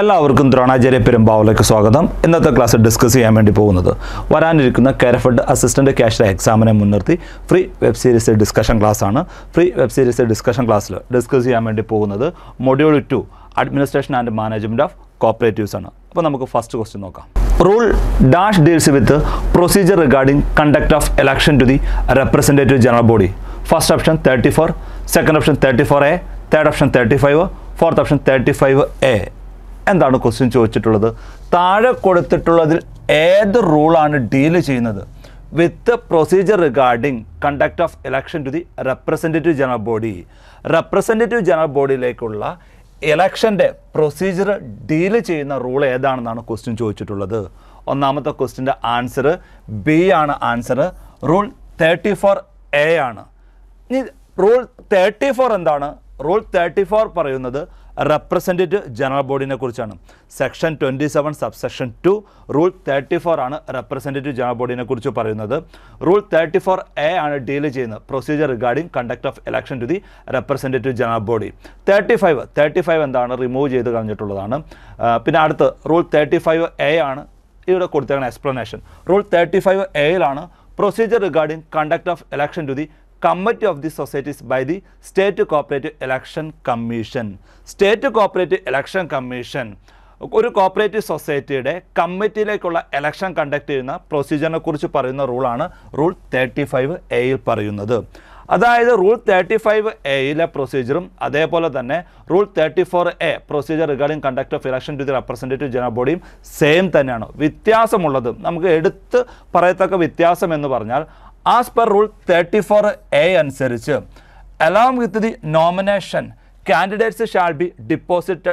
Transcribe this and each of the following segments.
എല്ലാവർക്കും ദ്രോണാചാര്യ പെരുമ്പാവലേക്ക് സ്വാഗതം. ഇന്നത്തെ ക്ലാസ് ഡിസ്കസ് ചെയ്യാൻ വേണ്ടി പോകുന്നത് വരാനിരിക്കുന്ന കാരഫഡ് അസിസ്റ്റന്റ് ക്യാഷ് എക്സാമിനെ മുൻനിർത്തി free web series discussion class ആണ്. ഫ്രീ വെബ് സീരീസ് ഡിസ്കഷൻ ക്ലാസ്സിൽ ഡിസ്കസ് ചെയ്യാൻ വേണ്ടി പോകുന്നത് module two administration and management of cooperatives ആണ്. അപ്പോൾ നമുക്ക് ഫസ്റ്റ് ക്വസ്റ്റ്യൻ നോക്കാം. Rule dash deals with procedure regarding conduct of election to the representative general body first option thirty four second option thirty four A third option thirty five fourth option thirty five A എന്താണ് question ചോദിച്ചിട്ടുള്ളത്? താഴെ കൊടുത്തിട്ടുള്ളതിൽ ഏത് റൂളാണ് deal ചെയ്യുന്നത്? With procedure regarding conduct of election to the representative general body representative general ബോഡിയിലേക്കുള്ള ഇലക്ഷന്റെ procedure deal ചെയ്യുന്ന rule ഏതാണെന്നാണ് question ചോദിച്ചിട്ടുള്ളത്. ഒന്നാമത്തെ ക്വസ്റ്റ്യന്റെ ആൻസർ ബി ആണ് answer rule thirty four A ആണ്. റൂൾ തേർട്ടി ഫോർ എന്താണ്? റൂൾ തേർട്ടി ഫോർ പറയുന്നത് റെപ്രസെന്റേറ്റീവ് ജനറൽ ബോഡിനെ കുറിച്ചാണ്. Section twenty seven subsection two rule thirty four ആണ് റെപ്രസെന്റേറ്റീവ് ജനറൽ ബോഡിനെ കുറിച്ച് പറയുന്നത്. റൂൾ തേർട്ടി ഫോർ എ ആണ് ഡീൽ ചെയ്യുന്നത് procedure regarding conduct of election to the representative general body. Thirty five thirty five എന്താണ് remove ചെയ്ത് കളഞ്ഞിട്ടുള്ളതാണ് പിന്നെ അടുത്ത് റൂൾ തേർട്ടി ഫൈവ് എ ആണ് ഇവിടെ കൊടുത്തേക്കുന്ന explanation rule thirty five എയിലാണ് procedure regarding conduct of election to the committee of the societies by the state cooperative election commission. State cooperative election commission ഒരു cooperative സൊസൈറ്റിയുടെ കമ്മിറ്റിയിലേക്കുള്ള ഇലക്ഷൻ കണ്ടക്ട് ചെയ്യുന്ന പ്രൊസീജിയറിനെ കുറിച്ച് പറയുന്ന റൂളാണ് റൂൾ തേർട്ടി ഫൈവ് എയിൽ പറയുന്നത്. അതായത് റൂൾ തേർട്ടി ഫൈവ് എയിലെ പ്രൊസീജിയറും അതേപോലെ തന്നെ rule thirty four A procedure regarding conduct of election to the representative general ബോഡിയും same തന്നെയാണ്. വ്യത്യാസമുള്ളത്. നമുക്ക് എടുത്ത് പറയത്തക്ക വ്യത്യാസം എന്ന് പറഞ്ഞാൽ as per rule thirty four A അനുസരിച്ച് along with the nomination candidates shall be deposit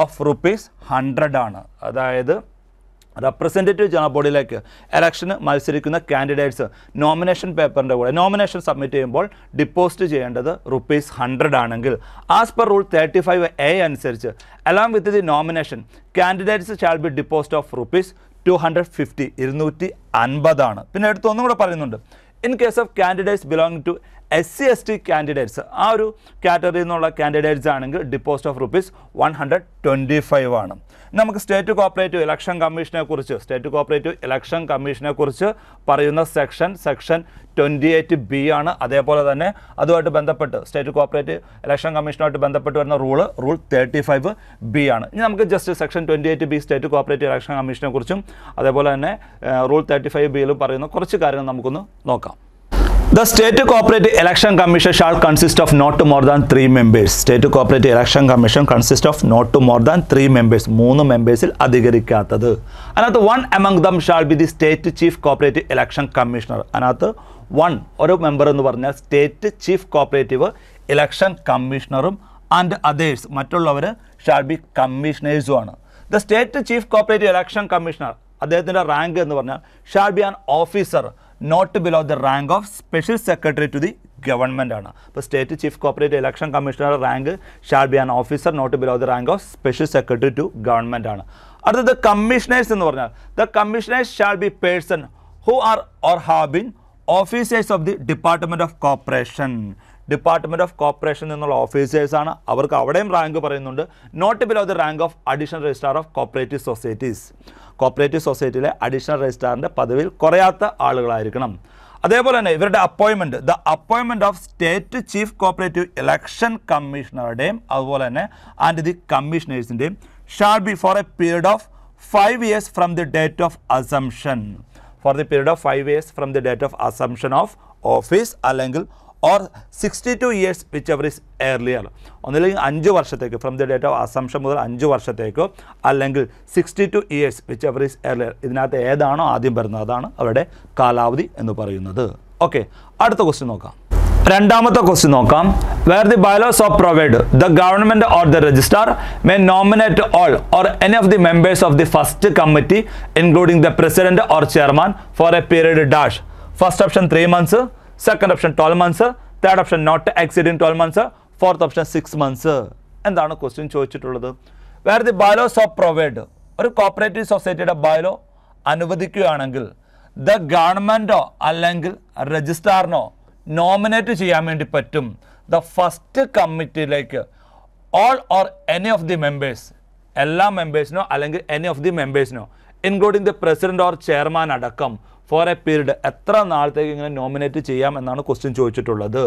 of rupees hundred ആണ്. അതായത് റെപ്രസെന്റേറ്റീവ് ജനറൽ ബോഡിയിലേക്ക് ഇലക്ഷന് മത്സരിക്കുന്ന കാൻഡിഡേറ്റ്സ് നോമിനേഷൻ പേപ്പറിന്റെ കൂടെ നോമിനേഷൻ സബ്മിറ്റ് ചെയ്യുമ്പോൾ ഡിപ്പോസിറ്റ് ചെയ്യേണ്ടത് റുപ്പീസ് ഹൺഡ്രഡ് ആണെങ്കിൽ. As per rule thirty five A അനുസരിച്ച് along with the nomination candidates shall be deposit of rupees two hundred fifty ഇരുന്നൂറ്റി അൻപതാണ്. പിന്നെ അടുത്ത് ഒന്നും കൂടെ പറയുന്നുണ്ട്. In case of candidates belong to S C S T candidates ആ ഒരു കാറ്റഗറിയിൽ നിന്നുള്ള കാൻഡിഡേറ്റ്സ് ആണെങ്കിൽ deposit of rupees one hundred twenty five ആണ്. നമുക്ക് സ്റ്റേറ്റ് കോപ്പറേറ്റീവ് ഇലക്ഷൻ കമ്മീഷനെ കുറിച്ച് സ്റ്റേറ്റ് കോപ്പറേറ്റീവ് ഇലക്ഷൻ കമ്മീഷനെ കുറിച്ച് പറയുന്ന section section twenty eight B ആണ്. അതേപോലെ തന്നെ അതുമായിട്ട് ബന്ധപ്പെട്ട് സ്റ്റേറ്റ് കോപ്പറേറ്റീവ് ഇലക്ഷൻ കമ്മീഷനുമായിട്ട് ബന്ധപ്പെട്ട് വരുന്ന rule rule thirty five B ആണ്. ഇനി നമുക്ക് just section twenty eight B state cooperative election കമ്മീഷനെ കുറിച്ചും അതേപോലെ തന്നെ റൂൾ തേർട്ടി ഫൈവ് ബിയിലും പറയുന്ന കുറച്ച് കാര്യങ്ങൾ നമുക്കൊന്ന് നോക്കാം. The State Cooperative Election Commission shall consist of not more than three members. State Cooperative Election Commission consists of not more than three members. മൂന്ന് മെമ്പേഴ്സിൽ അധികരിക്കാത്തത്. അതിനകത്ത് one among them shall be the state chief cooperative election commissioner അതിനകത്ത് one ഒരു member എന്ന് പറഞ്ഞാൽ state chief cooperative election കമ്മീഷണറും and others മറ്റുള്ളവർ ഷാൾ ബി കമ്മീഷണേഴ്സും ആണ്. The state chief cooperative election commissioner അദ്ദേഹത്തിന്റെ റാങ്ക് എന്ന് പറഞ്ഞാൽ shall be an officer not below the rank of special secretary to the government ആണ്. അപ്പോൾ state chief cooperative election commissioner rank shall be an officer not below the rank of special secretary to government ആണ്. അടുത്തത് commissioners എന്ന് പറഞ്ഞാൽ the commissioners shall be person who are or have been officers of the department of cooperation department of cooperation എന്നുള്ള ഓഫീസേഴ്സാണ് അവർക്ക് അവിടെയും rank പറയുന്നുണ്ട്. Not below the rank of additional registrar of cooperative societies cooperative സൊസൈറ്റിയിലെ additional രജിസ്ട്രാറിന്റെ പദവിയിൽ കുറയാത്ത ആളുകളായിരിക്കണം. അതേപോലെ തന്നെ ഇവരുടെ അപ്പോയിൻമെന്റ് the അപ്പോയിൻമെന്റ് of state chief cooperative election കമ്മീഷണറുടെയും അതുപോലെ തന്നെ and the കമ്മീഷണേഴ്സിന്റെയും shall be for a period of five years from the date of assumption for the period of five years from the date of assumption of office അല്ലെങ്കിൽ or sixty two years whichever is earlier ഒന്നില്ലെങ്കിൽ അഞ്ച് വർഷത്തേക്ക് from the date of assumption മുതൽ അഞ്ച് വർഷത്തേക്കോ അല്ലെങ്കിൽ sixty two years whichever is earlier ഇതിനകത്ത് ഏതാണോ ആദ്യം വരുന്നത് അതാണ് അവരുടെ കാലാവധി എന്ന് പറയുന്നത്. ഓക്കെ അടുത്ത ക്വസ്റ്റ്യൻ നോക്കാം. രണ്ടാമത്തെ ക്വസ്റ്റ്യൻ നോക്കാം. Where the bylaws of provide the government or the registrar may nominate all or any of the members of the first committee including the president or chairman for a period dash first option three months second option twelve months third option not exceeding twelve months fourth option six months എന്താണ് question ചോദിച്ചിട്ടുള്ളത്? Where the bylaws of provide ഒരു cooperative സൊസൈറ്റിയുടെ bylaw അനുവദിക്കുകയാണെങ്കിൽ the ഗവൺമെന്റോ അല്ലെങ്കിൽ രജിസ്ട്രാറിനോ nominate ചെയ്യാൻ വേണ്ടി പറ്റും. The first കമ്മിറ്റിയിലേക്ക് all or any of the members എല്ലാ മെമ്പേഴ്സിനോ അല്ലെങ്കിൽ any of the മെമ്പേഴ്സിനോ including the president or chairman അടക്കം ഫോർ എ പീരീഡ് എത്ര നാളത്തേക്ക് ഇങ്ങനെ നോമിനേറ്റ് ചെയ്യാം എന്നാണ് ക്വസ്റ്റ്യൻ ചോദിച്ചിട്ടുള്ളത്.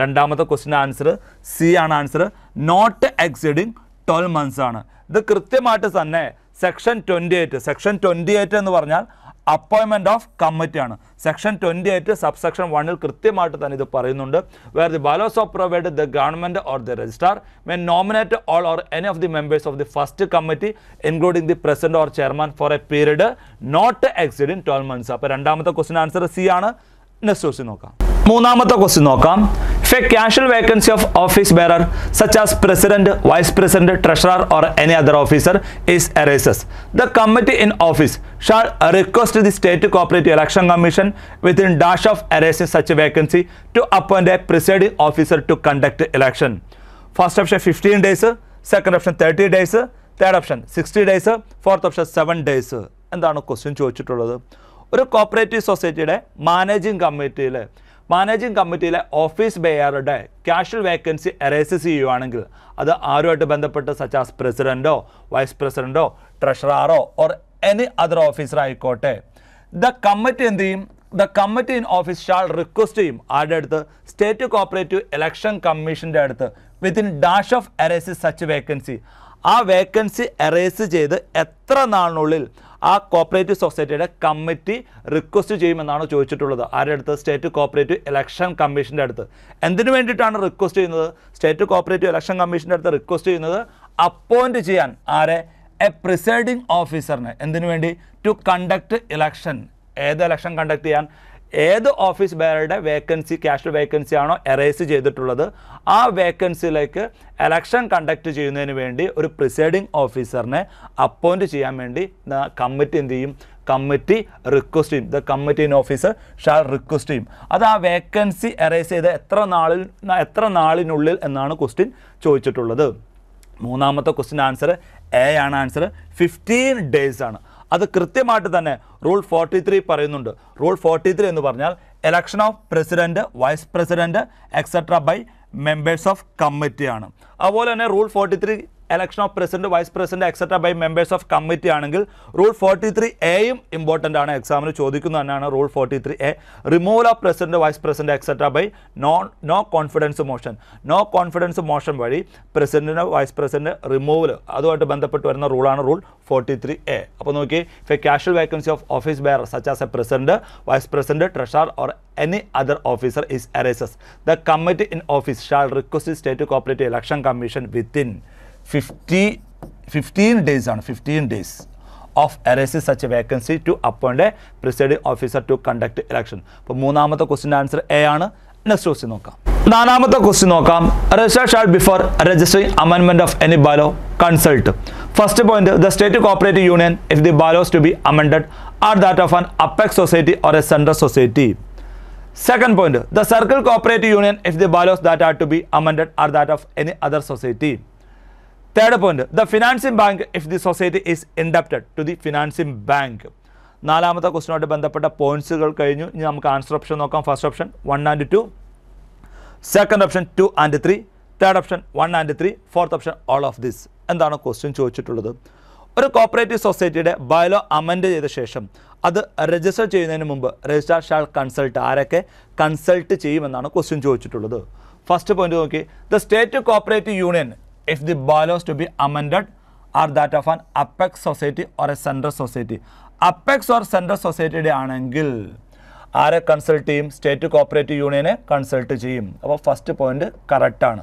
രണ്ടാമത്തെ ക്വസ്റ്റ്യൻ ആൻസർ സി ആണ് answer not exceeding twelve months ആണ്. ഇത് കൃത്യമായിട്ട് തന്നെ section twenty eight section twenty eight എന്ന് പറഞ്ഞാൽ അപ്പോയിൻമെന്റ് ഓഫ് കമ്മിറ്റി ആണ്. Section twenty eight sub section വണ്ണിൽ കൃത്യമായിട്ട് തന്നെ ഇത് പറയുന്നുണ്ട്. Where the bylaws of provide the government or the registrar may nominate all or any of the members of the first committee including the president or chairman for a period not exceeding twelve months അപ്പോൾ രണ്ടാമത്തെ question answer C ആണ്. Next question നോക്കാം. മൂന്നാമത്തെ question നോക്കാം. If a casual vacancy of office bearer such as president vice president treasurer or any other officer is arises the committee in office shall request the state cooperative election commission within dash of arising such vacancy to appoint a presiding officer to conduct election first option fifteen days second option thirty days third option sixty days fourth option seven days എന്താണ് question ചോദിച്ചിട്ടുള്ളത്? ഒരു cooperative സൊസൈറ്റിയുടെ managing കമ്മിറ്റിയിൽ managing കമ്മിറ്റിയിലെ office ബെയറുടെ casual vacancy arises ചെയ്യുവാണെങ്കിൽ അത് ആരുമായിട്ട് ബന്ധപ്പെട്ട് സച്ചാസ് പ്രസിഡന്റോ വൈസ് പ്രസിഡന്റോ ട്രഷറാറോ ഓർ എനി അതർ ഓഫീസർ ആയിക്കോട്ടെ. ദ കമ്മിറ്റി എന്ത് ചെയ്യും? The committee in office shall request ചെയ്യും ആരുടെ അടുത്ത്? സ്റ്റേറ്റ് കോപ്പറേറ്റീവ് ഇലക്ഷൻ കമ്മീഷന്റെ അടുത്ത്. Within dash of arises such vacancy ആ വേക്കൻസി അറേസ് ചെയ്ത് എത്ര നാളിനുള്ളിൽ ആ കോപ്പറേറ്റീവ് സൊസൈറ്റിയുടെ കമ്മിറ്റി റിക്വസ്റ്റ് ചെയ്യുമെന്നാണ് ചോദിച്ചിട്ടുള്ളത്. ആരുടെ അടുത്ത്? സ്റ്റേറ്റ് കോപ്പറേറ്റീവ് ഇലക്ഷൻ കമ്മീഷന്റെ അടുത്ത്. എന്തിനു വേണ്ടിയിട്ടാണ് റിക്വസ്റ്റ് ചെയ്യുന്നത്? സ്റ്റേറ്റ് കോപ്പറേറ്റീവ് ഇലക്ഷൻ കമ്മീഷന്റെ അടുത്ത് റിക്വസ്റ്റ് ചെയ്യുന്നത് അപ്പോയിന്റ് ചെയ്യാൻ ആരെ? എ പ്രിസൈഡിംഗ് ഓഫീസറിനെ എന്തിനു വേണ്ടി? ടു കണ്ടക്ട് ഇലക്ഷൻ ഏത് ഇലക്ഷൻ കണ്ടക്ട് ചെയ്യാൻ? ഏത് ഓഫീസ് ബെയറുടെ വേക്കൻസി ക്യാഷ്വൽ വേക്കൻസി ആണോ എറേസ് ചെയ്തിട്ടുള്ളത് ആ വേക്കൻസിയിലേക്ക് എലക്ഷൻ കണ്ടക്ട് ചെയ്യുന്നതിന് വേണ്ടി ഒരു പ്രിസൈഡിംഗ് ഓഫീസറിനെ അപ്പോയിന്റ് ചെയ്യാൻ വേണ്ടി കമ്മിറ്റി എന്ത് ചെയ്യും? കമ്മിറ്റി റിക്വസ്റ്റ് ചെയ്യും. The committee in officer shall request ചെയ്യും. അത് ആ വേക്കൻസി എറേസ് ചെയ്ത് എത്ര നാളിൽ എത്ര നാളിനുള്ളിൽ എന്നാണ് ക്വസ്റ്റ്യൻ ചോദിച്ചിട്ടുള്ളത്. മൂന്നാമത്തെ ക്വസ്റ്റ്യൻ ആൻസർ എ ആണ്. ആൻസർ ഫിഫ്റ്റീൻ ഡേയ്സ് ആണ്. അത് കൃത്യമായിട്ട് തന്നെ റൂൾ ഫോർട്ടി ത്രീ പറയുന്നുണ്ട്. റൂൾ ഫോർട്ടി ത്രീ എന്ന് പറഞ്ഞാൽ election of president vice president etcetera by members of കമ്മിറ്റിയാണ് അതുപോലെ തന്നെ rule forty three election of president vice president etcetera by members of committee ആണെങ്കിൽ റൂൾ ഫോർട്ടി ത്രീ എയും important ആണ്. എക്സാമിന് ചോദിക്കുന്നത് തന്നെയാണ് rule forty three A removal of president vice president etcetera by no no confidence motion no confidence motion വഴി പ്രസിഡന്റിന് vice president removal അതുമായിട്ട് ബന്ധപ്പെട്ട് വരുന്ന റൂളാണ് റൂൾ ഫോർട്ടി ത്രീ എ അപ്പോൾ നോക്കി if a casual vacancy of office bearer such as a president vice president treasurer or any other officer is arises the committee in office shall request state cooperative election commission within 50, 15 days on 15 days of erases such a vacancy to appoint a presiding officer to conduct election. അപ്പോൾ മൂന്നാമത്തെ question answer A ആണ് next question നോക്കാം നാലാമത്തെ question നോക്കാം register shall before registering അമെൻമെന്റ് of any bylaw consult first point the state cooperative union if the bylaws to be amended are that of an apex society or a central society Second point, the circle cooperative union if the bylaws that are to be amended are that of any other society. Third point the financing bank if the society is indebted to the financing bank നാലാമത്തെ ക്വസ്റ്റിനോട്ട് ബന്ധപ്പെട്ട പോയിന്റ്സുകൾ കഴിഞ്ഞു. ഇനി നമുക്ക് answer option നോക്കാം. First option one and two second option two and three third option one and three fourth option all of this എന്താണ് question ചോദിച്ചിട്ടുള്ളത്? ഒരു കോപ്പറേറ്റീവ് സൊസൈറ്റിയുടെ ബയോലോ അമെൻഡ് ചെയ്ത ശേഷം അത് രജിസ്റ്റർ ചെയ്യുന്നതിന് മുമ്പ് രജിസ്ട്രാർ ഷാൾ കൺസൾട്ട് ആരൊക്കെ? കൺസൾട്ട് ചെയ്യുമെന്നാണ് ക്വസ്റ്റ്യൻ ചോദിച്ചിട്ടുള്ളത്. ഫസ്റ്റ് പോയിന്റ് നോക്കി. The state cooperative union if the bylaws to be amended are that of an apex society or a central society apex or central സൊസൈറ്റിയുടെ ആണെങ്കിൽ ആരെ consult ചെയ്യും? State cooperative യൂണിയനെ consult ചെയ്യും. അപ്പോൾ ഫസ്റ്റ് പോയിന്റ് കറക്റ്റാണ്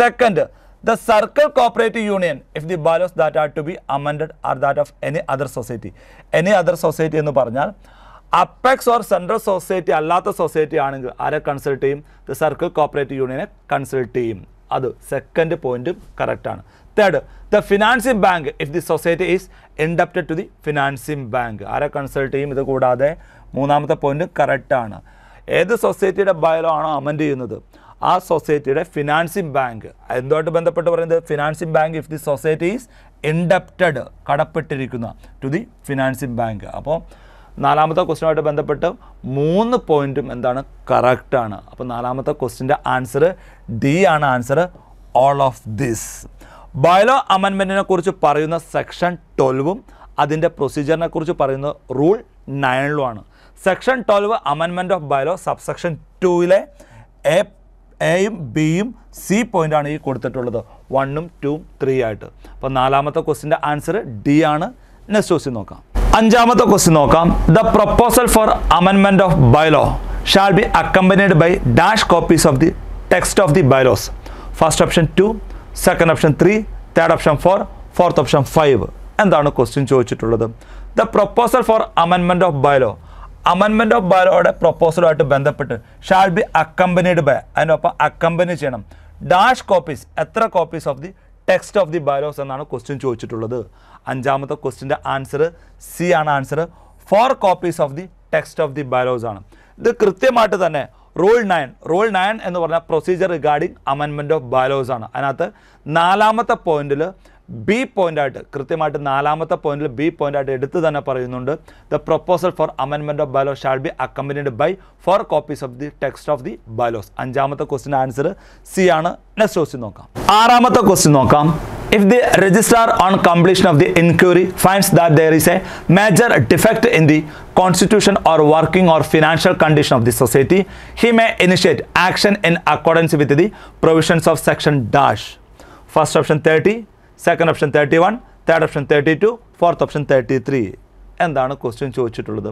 second the circle cooperative union if the bylaws that are to be amended are that of any other society any other society എന്ന് പറഞ്ഞാൽ അപ്പെക്സ് ഓർ സെൻട്രൽ സൊസൈറ്റി അല്ലാത്ത society ആണെങ്കിൽ ആരെ consult ചെയ്യും? The circle cooperative യൂണിയനെ consult ചെയ്യും. അത് second പോയിന്റും കറക്റ്റാണ് third the financing bank if the society is indebted to the financing bank ആരെ കൺസൾട്ട് ചെയ്യും? ഇത് കൂടാതെ മൂന്നാമത്തെ പോയിന്റ് കറക്റ്റാണ് ഏത് സൊസൈറ്റിയുടെ ബയലോ ആണോ അമൻഡ് ചെയ്യുന്നത്? ആ സൊസൈറ്റിയുടെ ഫിനാൻസിംഗ് ബാങ്ക് എന്തുമായിട്ട് ബന്ധപ്പെട്ട് പറയുന്നത്? Financing bank if the society is indebted കടപ്പെട്ടിരിക്കുന്ന to the financing bank അപ്പോൾ നാലാമത്തെ ക്വസ്റ്റിനുമായിട്ട് ബന്ധപ്പെട്ട് മൂന്ന് പോയിന്റും എന്താണ് കറക്റ്റാണ് അപ്പോൾ നാലാമത്തെ ക്വസ്റ്റിന്റെ ആൻസർ ഡി ആണ് answer all of this bylaw അമെൻമെന്റിനെ കുറിച്ച് പറയുന്ന സെക്ഷൻ ട്വൽവും അതിന്റെ പ്രൊസീജിയറിനെ കുറിച്ച് പറയുന്ന റൂൾ നയനിലുമാണ് സെക്ഷൻ ട്വൽവ് അമെൻമെന്റ് ഓഫ് ബയലോ സബ്സെക്ഷൻ ടൂവിലെ എ എയും ബിയും സി പോയിന്റാണ് ഈ കൊടുത്തിട്ടുള്ളത്. വണ്ണും ടൂവും ത്രീ ആയിട്ട്. അപ്പോൾ നാലാമത്തെ ക്വസ്റ്റിന്റെ ആൻസർ ഡി ആണ്. നെക്സ്റ്റ് ക്വസ്റ്റ്യൻ നോക്കാം. അഞ്ചാമത്തെ ക്വസ്റ്റ്യൻ നോക്കാം. ദ പ്രപ്പോസൽ ഫോർ അമെൻമെന്റ് of bylaw shall be accompanied by dash copies of the text of the bylaws first option to second option three third option for fourth option five എന്താണ് question ചോദിച്ചിട്ടുള്ളത്? The proposal four അമെൻമെന്റ് of bylaw അമെൻമെന്റ് of ബയോയുടെ പ്രപ്പോസലുമായിട്ട് ബന്ധപ്പെട്ട് shall be accompanied by അതിനൊപ്പം accompany ചെയ്യണം. Dash copies എത്ര copies of the text of the bylaws എന്നാണ് question ചോദിച്ചിട്ടുള്ളത്. അഞ്ചാമത്തെ ക്വസ്റ്റിന്റെ ആൻസർ സി ആണ് answer four copies of the text of the bylaws ആണ്. ഇത് കൃത്യമായിട്ട് തന്നെ റൂൾ നയൻ റൂൾ നയൻ എന്ന് പറഞ്ഞാൽ പ്രൊസീജിയർ റിഗാർഡിംഗ് അമെൻമെന്റ് ഓഫ് ബയോസ് ആണ്. അതിനകത്ത് നാലാമത്തെ പോയിന്റിൽ ബി പോയിന്റ് ആയിട്ട് കൃത്യമായിട്ട് നാലാമത്തെ പോയിന്റിൽ ബി പോയിന്റ് ആയിട്ട് എടുത്ത് തന്നെ പറയുന്നുണ്ട് the proposal for അമെൻമെന്റ് of bylaws shall be accompanied by four copies of the text of the bylaws അഞ്ചാമത്തെ ക്വസ്റ്റിൻ ആൻസർ സി ആണ് നെക്സ്റ്റ് ക്വസ്റ്റ്യൻ നോക്കാം ആറാമത്തെ ക്വസ്റ്റ്യൻ നോക്കാം If the registrar on completion of the inquiry finds that there is a major defect in the constitution or working or financial condition of the society, he may initiate action in accordance with the provisions of section dash. First option 30, second option 31, third option 32, fourth option 33. എന്താണ് question ചോദിച്ചിട്ടുള്ളത്?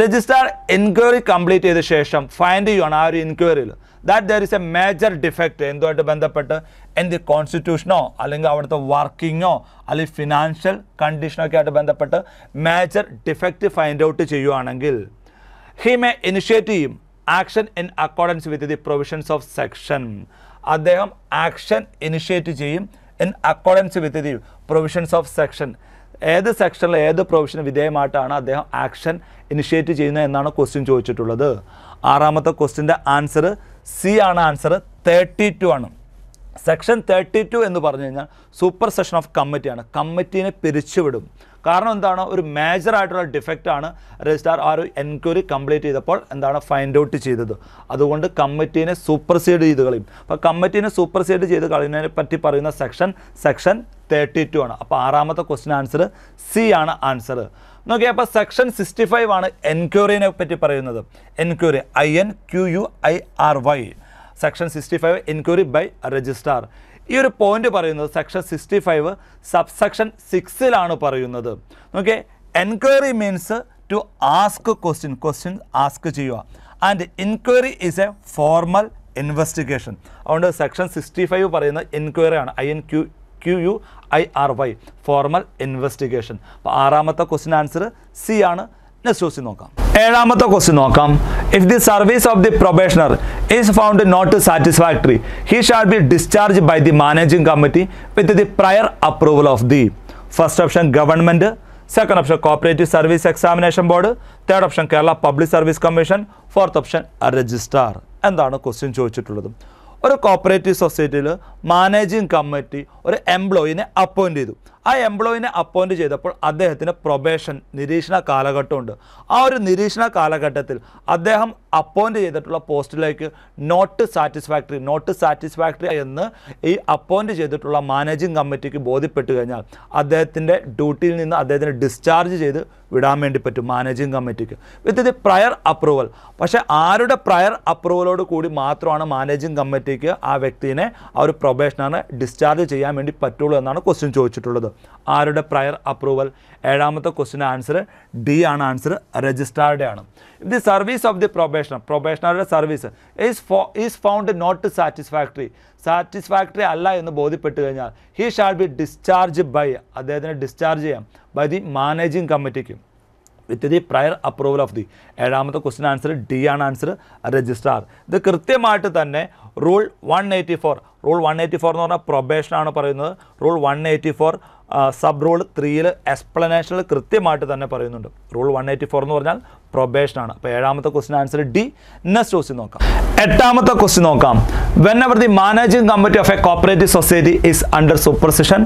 Register enquiry complete ചെയ്ത ശേഷം find ചെയ്യണം ആ ഒരു എൻക്വയറിയിൽ that there is a major defect എന്തുമായിട്ട് ബന്ധപ്പെട്ട്? എന്ത് കോൺസ്റ്റിറ്റ്യൂഷനോ അല്ലെങ്കിൽ അവിടുത്തെ വർക്കിങ്ങോ അല്ലെങ്കിൽ ഫിനാൻഷ്യൽ കണ്ടീഷനോ ഒക്കെ ആയിട്ട് ബന്ധപ്പെട്ട് മേജർ ഡിഫക്റ്റ് ഫൈൻഡ് ഔട്ട് ചെയ്യുവാണെങ്കിൽ ഹി മേ ഇനിഷ്യേറ്റ് ചെയ്യും action in accordance with the provisions of section അദ്ദേഹം ആക്ഷൻ ഇനിഷ്യേറ്റ് ചെയ്യും in accordance with the provisions of section ഏത് സെക്ഷനിൽ ഏത് പ്രൊവിഷന് വിധേയമായിട്ടാണ് അദ്ദേഹം ആക്ഷൻ ഇനിഷ്യേറ്റ് ചെയ്യുന്നത് എന്നാണ് ക്വസ്റ്റ്യൻ ചോദിച്ചിട്ടുള്ളത്. ആറാമത്തെ ക്വസ്റ്റിന്റെ ആൻസർ സി ആണ് ആൻസർ തേർട്ടി ടു ആണ്. സെക്ഷൻ തേർട്ടി ടു എന്ന് പറഞ്ഞു കഴിഞ്ഞാൽ സൂപ്പർ സെഷൻ ഓഫ് കമ്മിറ്റിയാണ് കമ്മിറ്റീനെ പിരിച്ചുവിടും. കാരണം എന്താണ്? ഒരു മേജർ ആയിട്ടുള്ള ഡിഫക്റ്റാണ് രജിസ്ട്രാർ ആ ഒരു എൻക്വയറി കംപ്ലീറ്റ് ചെയ്തപ്പോൾ എന്താണ് ഫൈൻഡ് ഔട്ട് ചെയ്തത്. അതുകൊണ്ട് കമ്മിറ്റീനെ സൂപ്പർസീഡ് ചെയ്ത് കളയും. അപ്പോൾ കമ്മിറ്റീനെ സൂപ്പർസീഡ് ചെയ്ത് കളയുന്നതിനെ പറ്റി പറയുന്ന സെക്ഷൻ സെക്ഷൻ തേർട്ടി ടു ആണ്. അപ്പോൾ ആറാമത്തെ ക്വസ്റ്റ്യൻ ആൻസർ സി ആണ് ആൻസർ നോക്കിയാൽ അപ്പോൾ സെക്ഷൻ സിക്സ്റ്റി ഫൈവ് ആണ് എൻക്വയറിനെ പറ്റി പറയുന്നത്. Enquiry I N Q U I R Y section sixty five enquiry by registrar ഈ ഒരു പോയിന്റ് പറയുന്നത് സെക്ഷൻ സിക്സ്റ്റി ഫൈവ് സബ്സെക്ഷൻ സിക്സിലാണ് പറയുന്നത്. നോക്കിയേ enquiry means to ask question question ask ചെയ്യുക. And inquiry is a formal investigation അതുകൊണ്ട് section sixty five പറയുന്ന enquiry ആണ്. I N Q Q U I R Y formal investigation അപ്പോൾ ആറാമത്തെ question answer C ആണ്. നെക്സ്റ്റ് ക്വസ്റ്റ്യൻ നോക്കാം ഏഴാമത്തെ question നോക്കാം. If the service of the probationer is found not satisfactory he shall be discharge by the managing committee with the prior approval of the first option government second option cooperative service examination board third option Kerala public service commission fourth option registrar എന്താണ് question ചോദിച്ചിട്ടുള്ളത്? ഒരു cooperative സൊസൈറ്റിയിൽ managing committee ഒരു എംപ്ലോയിനെ appoint ചെയ്തു. ആ എംപ്ലോയിനെ appoint ചെയ്തപ്പോൾ അദ്ദേഹത്തിന് probation നിരീക്ഷണ കാലഘട്ടമുണ്ട്. ആ ഒരു നിരീക്ഷണ കാലഘട്ടത്തിൽ അദ്ദേഹം അപ്പോയിന്റ് ചെയ്തിട്ടുള്ള പോസ്റ്റിലേക്ക് നോട്ട് സാറ്റിസ്ഫാക്ടറി നോട്ട് സാറ്റിസ്ഫാക്ടറി എന്ന് ഈ അപ്പോയിന്റ് ചെയ്തിട്ടുള്ള മാനേജിങ് കമ്മിറ്റിക്ക് ബോധ്യപ്പെട്ട് കഴിഞ്ഞാൽ അദ്ദേഹത്തിന്റെ ഡ്യൂട്ടിയിൽ നിന്ന് അദ്ദേഹത്തിന് ഡിസ്ചാർജ് ചെയ്ത് വിടാൻ വേണ്ടി പറ്റും മാനേജിങ് കമ്മിറ്റിക്ക് വിത്ത് ദി പ്രയർ അപ്രൂവൽ പക്ഷേ ആരുടെ പ്രയർ അപ്രൂവലോട് കൂടി മാത്രമാണ് മാനേജിങ് കമ്മിറ്റിക്ക് ആ വ്യക്തിനെ ആ ഒരു പ്രൊബേഷനാണ് ഡിസ്ചാർജ് ചെയ്യാൻ വേണ്ടി പറ്റുള്ളൂ എന്നാണ് ക്വസ്റ്റ്യൻ ചോദിച്ചിട്ടുള്ളത്. ആരുടെ പ്രയർ അപ്രൂവൽ ഏഴാമത്തെ ക്വസ്റ്റ്യൻ ആൻസർ ഡി ആണ് ആൻസർ രജിസ്ട്രാറുടെ ആണ്. The service of the probationer പ്രൊബേഷണറുടെ service is ഫോ is found not satisfactory satisfactory അല്ല എന്ന് ബോധ്യപ്പെട്ട് കഴിഞ്ഞാൽ he shall be discharge by അദ്ദേഹത്തിനെ ഡിസ്ചാർജ് ചെയ്യാം ബൈ ദി മാനേജിങ് കമ്മിറ്റിക്ക് with the prior approval of the ഏഴാമത്തെ ക്വസ്റ്റ്യൻ ആൻസർ ഡി ആണ് ആൻസർ രജിസ്ട്രാർ ഇത് കൃത്യമായിട്ട് തന്നെ rule one eighty four rule one eighty four എന്ന് പറഞ്ഞാൽ പ്രൊബേഷൻ ആണ് പറയുന്നത്. Rule one eighty four sub rule ത്രീയിൽ എക്സ്പ്ലനേഷനിൽ കൃത്യമായിട്ട് തന്നെ പറയുന്നുണ്ട്. റൂൾ വൺ എയ്റ്റി ഫോർ എന്ന് പറഞ്ഞാൽ പ്രൊബേഷൻ ആണ് അപ്പോൾ ഏഴാമത്തെ question answer D. Next question നോക്കാം. എട്ടാമത്തെ ക്വസ്റ്റ്യൻ നോക്കാം. Whenever the managing committee of a cooperative society is under supersession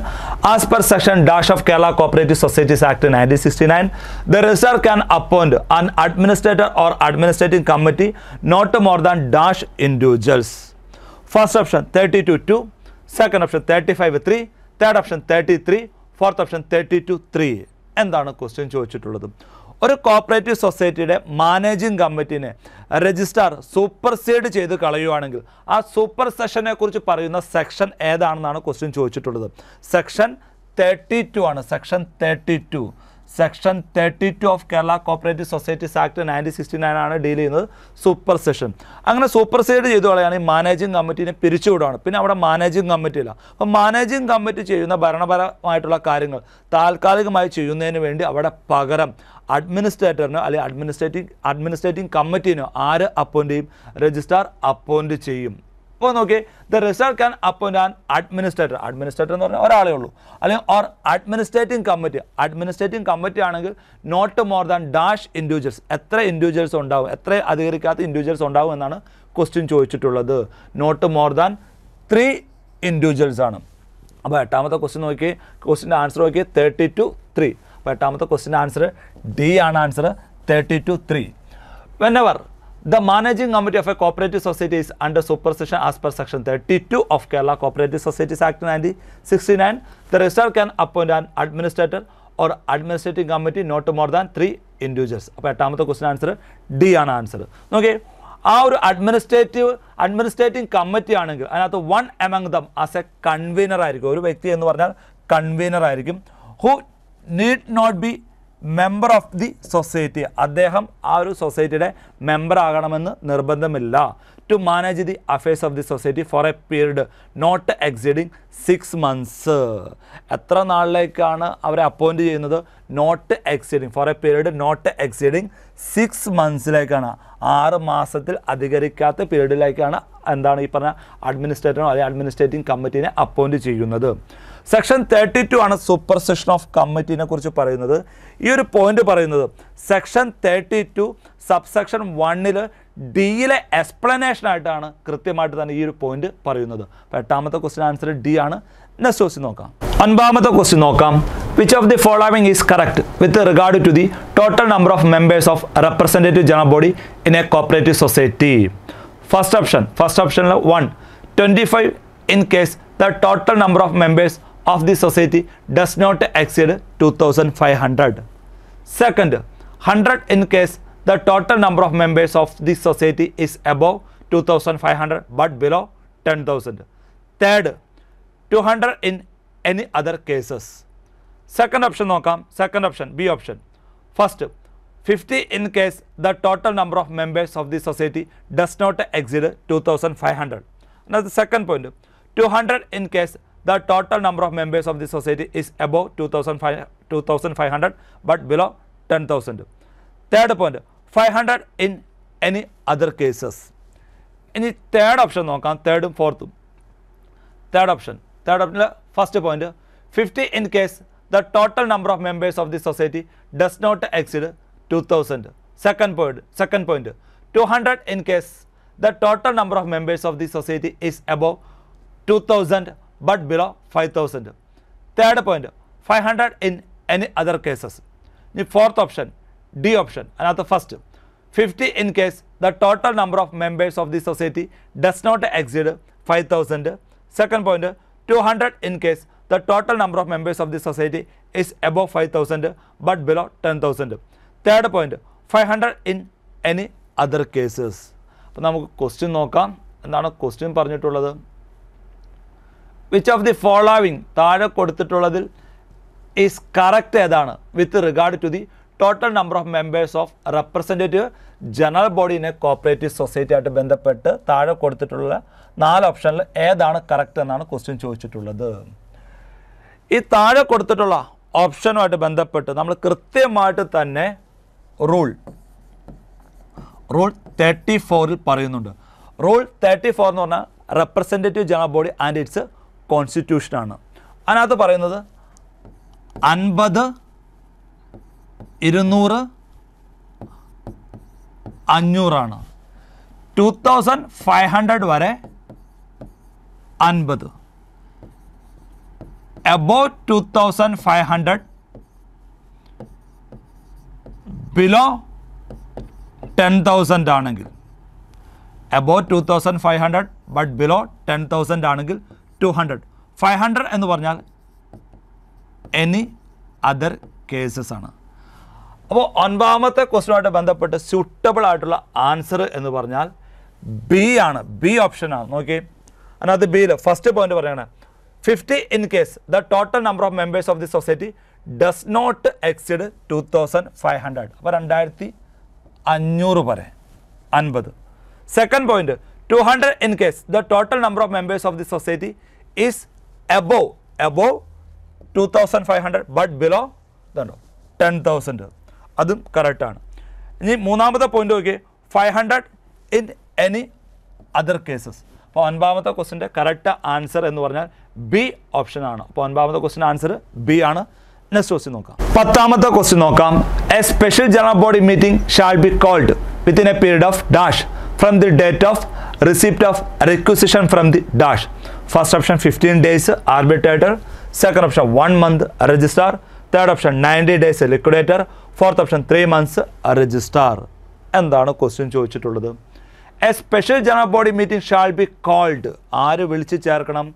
as per section dash of Kerala cooperative societies act nineteen sixty nine the register can appoint an administrator or administrative committee not more than dash individuals first option thirty two two second option thirty five three third option thirty three fourth option thirty two three എന്താണ് question ചോദിച്ചിട്ടുള്ളത്? ഒരു cooperative സൊസൈറ്റിയുടെ managing കമ്മിറ്റിനെ registrar supersede ചെയ്ത് കളയുവാണെങ്കിൽ ആ super സെഷനെ കുറിച്ച് പറയുന്ന section ഏതാണെന്നാണ് ക്വസ്റ്റ്യൻ ചോദിച്ചിട്ടുള്ളത്? സെക്ഷൻ തേർട്ടി ടു ആണ്. Section thirty two section thirty two of Kerala cooperative societies act nineteen sixty nine ആണ് ഡീൽ ചെയ്യുന്നത്. സൂപ്പർ സെഷൻ അങ്ങനെ സൂപ്പർ സൈഡ് ചെയ്തു കളയാണെങ്കിൽ മാനേജിംഗ് കമ്മിറ്റിനെ പിരിച്ചുവിടുകയാണ് പിന്നെ അവിടെ മാനേജിംഗ് കമ്മിറ്റി ഇല്ല അപ്പോൾ മാനേജിംഗ് കമ്മിറ്റി ചെയ്യുന്ന ഭരണപരമായിട്ടുള്ള കാര്യങ്ങൾ താൽക്കാലികമായി ചെയ്യുന്നതിന് വേണ്ടി അവിടെ പകരം അഡ്മിനിസ്ട്രേറ്ററിനോ അല്ലെങ്കിൽ അഡ്മിനിസ്ട്രേറ്റീവ് അഡ്മിനിസ്ട്രേറ്റിംഗ് കമ്മിറ്റിനോ ആര് അപ്പോയിന്റ് ചെയ്യും? രജിസ്ട്രാർ അപ്പോയിന്റ് ചെയ്യും. അപ്പോൾ നോക്കി the result can appoint an administrator administrator എന്ന് പറഞ്ഞാൽ ഒരാളേ ഉള്ളൂ. അല്ലെങ്കിൽ or administrating committee administrating committee ആണെങ്കിൽ not more than dash individuals എത്ര ഇൻഡിവിജ്വൽസ് ഉണ്ടാവും? എത്ര അധികരിക്കാത്ത ഇൻഡിവിജ്വൽസ് ഉണ്ടാവും എന്നാണ് ക്വസ്റ്റ്യൻ ചോദിച്ചിട്ടുള്ളത്. Not more than three individuals ആണ്. അപ്പോൾ എട്ടാമത്തെ ക്വസ്റ്റ്യൻ നോക്കി ക്വസ്റ്റിന്റെ ആൻസർ നോക്കി തേർട്ടി ടു ത്രീ അപ്പോൾ എട്ടാമത്തെ ക്വസ്റ്റിന്റെ ആൻസർ ഡി ആണ് answer thirty two three whenever The managing committee of a cooperative society is under supervision as per section 32 of Kerala Cooperative Societies Act 1969. The registrar can appoint an administrator or administrative committee not more than three individuals. അപ്പോൾ എട്ടാമത്തെ question answer D ആണ് answer നോക്കിയേ ആ ഒരു administrative administrating committee ആണെങ്കിൽ അതിനകത്ത് one among them as a convener ആയിരിക്കും ഒരു വ്യക്തി എന്ന് പറഞ്ഞാൽ കൺവീനർ ആയിരിക്കും who need not member of the society അദ്ദേഹം ആ ഒരു സൊസൈറ്റിയുടെ മെമ്പർ ആകണമെന്ന് നിർബന്ധമില്ല. To manage the affairs of the society for a period not exceeding six months എത്ര നാളിലേക്കാണ് അവരെ അപ്പോയിന്റ് ചെയ്യുന്നത്? Not exceeding for a period not exceeding six മന്ത്സിലേക്കാണ് ആറ് മാസത്തിൽ അധികരിക്കാത്ത പീരീഡിലേക്കാണ് എന്താണ് ഈ പറഞ്ഞ അഡ്മിനിസ്ട്രേറ്ററോ അല്ലെങ്കിൽ അഡ്മിനിസ്ട്രേറ്റിംഗ് കമ്മിറ്റീനെ അപ്പോയിന്റ് ചെയ്യുന്നത്. സെക്ഷൻ തേർട്ടി ടു ആണ് സൂപ്പർ സെഷൻ ഓഫ് കമ്മിറ്റിനെ കുറിച്ച് പറയുന്നത്. ഈ ഒരു പോയിന്റ് പറയുന്നത് section thirty two sub section വണ്ണിൽ ഡിയിലെ എക്സ്പ്ലനേഷൻ ആയിട്ടാണ് കൃത്യമായിട്ട് തന്നെ ഈ ഒരു പോയിന്റ് പറയുന്നത്. എട്ടാമത്തെ ക്വസ്റ്റ്യൻ ആൻസർ ഡി ആണ്. നെക്സ്റ്റ് ക്വസ്റ്റ്യൻ നോക്കാം. ഒൻപതാമത്തെ ക്വസ്റ്റ്യൻ നോക്കാം. Which of the following is correct with regard to the total number of members of representative general body in a cooperative society first option first ഓപ്ഷനിൽ one twenty five in case the total number of members of the society does not exceed 2500 second 100 in case the total number of members of the society is above 2500 but below 10000 third 200 in any other cases second option നോക്കാം second option b option first 50 in case the total number of members of the society does not exceed 2500 now the second point 200 in case the total number of members of the society is above 2500 2500 but below 10000 third point 500 in any other cases. ഇനി third option നോക്കാം തേർഡും ഫോർത്തും third option third ഓപ്ഷനിൽ first point fifty in case the total number of members of the society does not exceed two thousand second point second point two hundred in case the total number of members of the society is above two thousand hundred in any other cases ഇനി fourth option D option അതിനകത്ത് first fifty in case the total number of members of the society does not exceed five thousand second point two hundred in case the total number of members of the society is above five thousand but below ten thousand third point five hundred in any other cases അപ്പോൾ നമുക്ക് question നോക്കാം. എന്താണ് question പറഞ്ഞിട്ടുള്ളത്? Which of the following താഴെ കൊടുത്തിട്ടുള്ളതിൽ is correct ഏതാണ്? With regard to the total number of members of representative general body in a cooperative society ആയിട്ട് ബന്ധപ്പെട്ട് താഴെ കൊടുത്തിട്ടുള്ള നാല് ഓപ്ഷനിൽ ഏതാണ് കറക്റ്റ് എന്നാണ് ക്വസ്റ്റ്യൻ ചോദിച്ചിട്ടുള്ളത്. ഈ താഴെ കൊടുത്തിട്ടുള്ള ഓപ്ഷനുമായിട്ട് ബന്ധപ്പെട്ട് നമ്മൾ കൃത്യമായിട്ട് തന്നെ റൂൾ റൂൾ തേർട്ടി ഫോറിൽ പറയുന്നുണ്ട്. റൂൾ തേർട്ടി ഫോർ എന്ന് പറഞ്ഞാൽ representative general body and its കോൺസ്റ്റിറ്റ്യൂഷനാണ് അതിനകത്ത് പറയുന്നത് അൻപത് ഇരുന്നൂറ് അഞ്ഞൂറാണ്. ടു തൗസൻഡ് ഫൈവ് ഹൺഡ്രഡ് വരെ അൻപത്. ഹൺഡ്രഡ് ബിലോ ടെൻ തൗസൻഡ് ആണെങ്കിൽ. Hundred but below ten thousand ആണെങ്കിൽ ടു ഹൺഡ്രഡ് ഫൈവ് ഹൺഡ്രഡ് എന്ന് പറഞ്ഞാൽ എനി അതർ കേസസ് ആണ്. അപ്പോൾ ഒൻപതാമത്തെ ക്വസ്റ്റനുമായിട്ട് ബന്ധപ്പെട്ട് സ്യൂട്ടബിൾ ആയിട്ടുള്ള ആൻസർ എന്ന് പറഞ്ഞാൽ ബി ആണ്. ബി ഓപ്ഷൻ ആണ്. നോക്കി അതിനകത്ത് ബിയിൽ ഫസ്റ്റ് പോയിന്റ് പറയണേ. Fifty in case the total number of members of the society does not exceed two thousand five hundred അപ്പോൾ രണ്ടായിരത്തി അഞ്ഞൂറ് വരെ. അൻപത്. Second point two hundred in case the total number of members of the society is above above two thousand five hundred but below ഇതുണ്ടോ ten thousand അതും കറക്റ്റാണ് ഇനി മൂന്നാമത്തെ പോയിന്റ് നോക്കി five hundred in any other cases അപ്പോൾ ഒൻപതാമത്തെ ക്വസ്റ്റിന്റെ correct answer എന്ന് പറഞ്ഞാൽ ബി ഓപ്ഷൻ ആണ്. അപ്പോൾ ഒൻപതാമത്തെ ക്വസ്റ്റിന്റെ ആൻസർ ബി ആണ്. നെക്സ്റ്റ് ക്വസ്റ്റ്യൻ നോക്കാം. പത്താമത്തെ ക്വസ്റ്റ്യൻ നോക്കാം. A special general body meeting shall be called within a period of dash from the date of receipt of requisition from the dash first option fifteen days arbitrator second option one month registrar third option ninety days liquidator fourth option three months registrar എന്താണ് question ചോദിച്ചിട്ടുള്ളത്? A special general body meeting shall be called ആര് വിളിച്ച് ചേർക്കണം?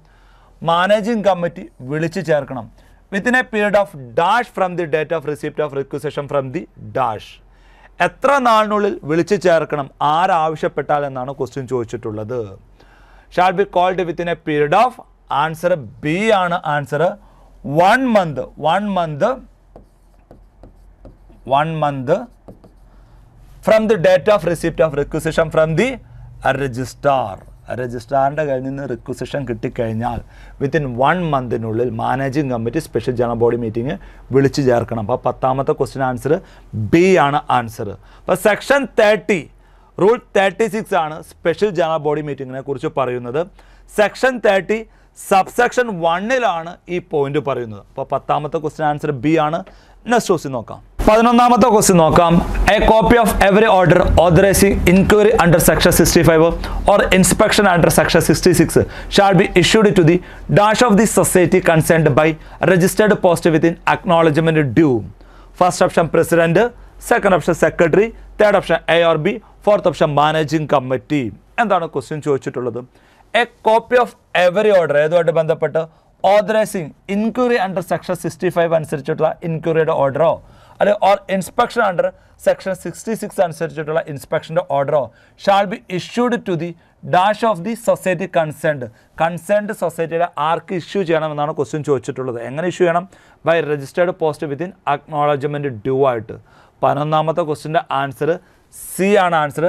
Managing committee വിളിച്ച് ചേർക്കണം. Within a period of dash from the date of receipt of requisition from the dash എത്ര നാളിനുള്ളിൽ വിളിച്ചു ചേർക്കണം? ആരാവശ്യപ്പെട്ടാൽ എന്നാണ് ക്വസ്റ്റ്യൻ ചോദിച്ചിട്ടുള്ളത്. Shall be called within a period of answer B ആണ് answer one month one month one month from the date of receipt of requisition from the registrar രജിസ്ട്രാറിന്റെ കയ്യിൽ നിന്ന് റിക്വസിഷൻ കിട്ടിക്കഴിഞ്ഞാൽ within one മന്തിനുള്ളിൽ managing committee special general body meeting വിളിച്ചു ചേർക്കണം. അപ്പോൾ പത്താമത്തെ question answer B ആണ് answer അപ്പോൾ section thirty rule thirty six ആണ് സ്പെഷ്യൽ ജനറൽ ബോഡി മീറ്റിങ്ങിനെ കുറിച്ച് പറയുന്നത്. സെക്ഷൻ തേർട്ടി സബ് സെക്ഷൻ വണ്ണിലാണ് ഈ പോയിന്റ് പറയുന്നത്. അപ്പോൾ പത്താമത്തെ ക്വസ്റ്റ്യൻ ആൻസർ ബി ആണ്. നെക്സ്റ്റ് ക്വസ്റ്റ്യൻ നോക്കാം. പതിനൊന്നാമത്തെ ക്വസ്റ്റ്യൻ നോക്കാം. A copy of every order authorising inquiry under section sixty five or inspection under section sixty six shall be issued to the dash of the society concerned by registered post within acknowledgement due first option president second option secretary third option A or B fourth option managing committee എന്താണ് question ചോദിച്ചിട്ടുള്ളത്? A copy of every order ഏതുമായിട്ട് ബന്ധപ്പെട്ട്? Authorising inquiry under section sixty five അനുസരിച്ചിട്ടുള്ള ഇൻക്വയറിയുടെ ഓർഡറോ അല്ലെങ്കിൽ or inspection under section sixty six അനുസരിച്ചിട്ടുള്ള ഇൻസ്പെക്ഷന്റെ ഓർഡറോ shall be issued to the dash of the society concerned concerned സൊസൈറ്റിയുടെ ആർക്ക് ഇഷ്യൂ ചെയ്യണമെന്നാണ് ക്വസ്റ്റ്യൻ ചോദിച്ചിട്ടുള്ളത്. എങ്ങനെ ഇഷ്യൂ ചെയ്യണം? By registered post within acknowledgement due ആയിട്ട്. പതിനൊന്നാമത്തെ ക്വസ്റ്റിന്റെ ആൻസർ സി ആണ് ആൻസർ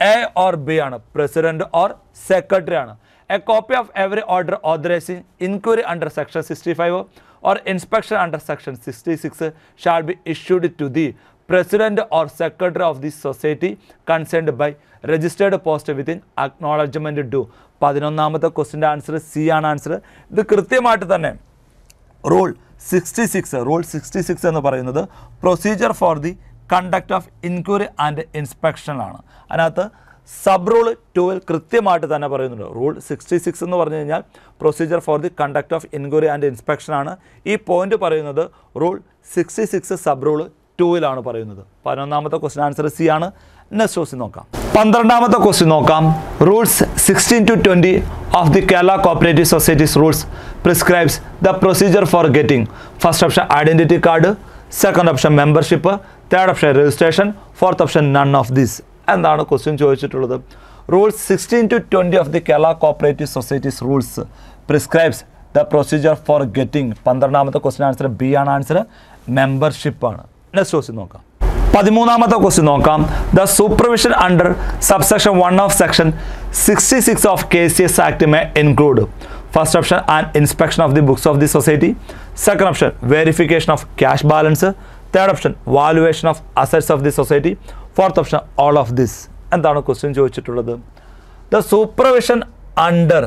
എ ഓർ ബി ആണ്. പ്രസിഡന്റ് ഓർ സെക്രട്ടറി ആണ്. A copy of every order authorising inquiry under section sixty five inspection under section sixty six shall be issued to the president or secretary of the society concerned by registered post within acknowledgement due പതിനൊന്നാമത്തെ ക്വസ്റ്റിന്റെ answer C ആണ് answer ഇത് കൃത്യമായിട്ട് തന്നെ rule sixty six rule sixty six എന്ന് പറയുന്നത് procedure for the conduct of inquiry and ഇൻസ്പെക്ഷനാണ് അതിനകത്ത് sub rule ടുവിൽ കൃത്യമായിട്ട് തന്നെ പറയുന്നുണ്ട്. റൂൾ സിക്സ്റ്റി സിക്സ് എന്ന് പറഞ്ഞു കഴിഞ്ഞാൽ procedure for the conduct of enquiry and inspection ആണ്. ഈ പോയിന്റ് പറയുന്നത് rule sixty six sub rule ടൂവിലാണ് പറയുന്നത്. പതിനൊന്നാമത്തെ ക്വസ്റ്റ്യൻ ആൻസർ സി ആണ്. നെക്സ്റ്റ് ക്വസ്റ്റ്യൻ നോക്കാം. പന്ത്രണ്ടാമത്തെ ക്വസ്റ്റ്യൻ നോക്കാം. Rules sixteen to twenty of the Kerala cooperative societies rules prescribes the procedure for getting first option identity card second option membership third option registration fourth option none of this എന്താണ് question ചോദിച്ചിട്ടുള്ളത്? Rules sixteen to twenty of the Kerala cooperative societies rules prescribes the procedure for getting പന്ത്രണ്ടാമത്തെ question answer B ആണ് answer membership ആണ്. Next question നോക്കാം. പതിമൂന്നാമത്തെ question നോക്കാം. The supervision under subsection one of section sixty six of K C S act may include first option and inspection of the books of the society second option verification of cash balance third option valuation of assets of the society fourth option all of this എന്താണ് question ചോദിച്ചിട്ടുള്ളത്? The supervision under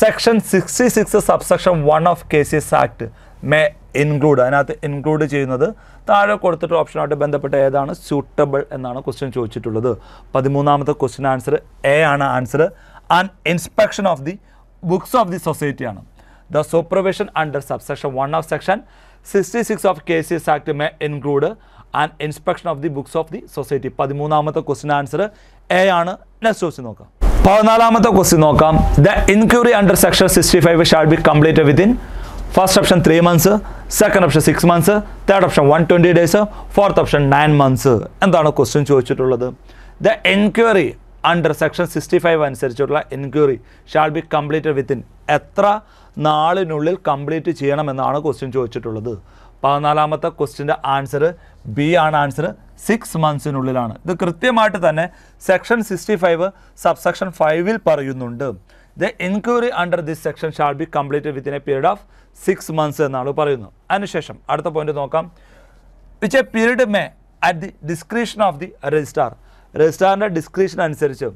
section sixty six subsection one of K C S act may include അതിനകത്ത് include ചെയ്യുന്നത് താഴെ കൊടുത്തിട്ട് ഓപ്ഷനായിട്ട് ബന്ധപ്പെട്ട ഏതാണ്? Suitable എന്നാണ് question ചോദിച്ചിട്ടുള്ളത്. പതിമൂന്നാമത്തെ ക്വസ്റ്റ്യൻ ആൻസർ എ ആണ് answer and inspection of the books of the society ആണ്. The supervision under subsection one of section sixty six of K C S act may include and inspection of the books of the society. പതിമൂന്നാമത്തെ question answer A ആണ്. Next question നോക്കാം. പതിനാലാമത്തെ question നോക്കാം. The inquiry under section sixty five shall be complete within first option three months second option six months third option one twenty days fourth option nine months എന്താണ് question ചോദിച്ചിട്ടുള്ളത്? The enquiry under section sixty five അനുസരിച്ചുള്ള enquiry shall be completed within എത്ര നാളിനുള്ളിൽ complete ചെയ്യണമെന്നാണ് question ചോദിച്ചിട്ടുള്ളത്. പതിനാലാമത്തെ ക്വസ്റ്റിന്റെ answer B ആണ് ആൻസർ സിക്സ് മന്ത്സിനുള്ളിലാണ്. ഇത് കൃത്യമായിട്ട് തന്നെ സെക്ഷൻ സിക്സ്റ്റി ഫൈവ് സബ്സെക്ഷൻ ഫൈവിൽ പറയുന്നുണ്ട്. The enquiry under this section shall be complete within a period of six months എന്നാണ് പറയുന്നത്. അതിനുശേഷം അടുത്ത പോയിന്റ് നോക്കാം. Which a period may at the discretion of the registrar രജിസ്ട്രാറിന്റെ discretion അനുസരിച്ച്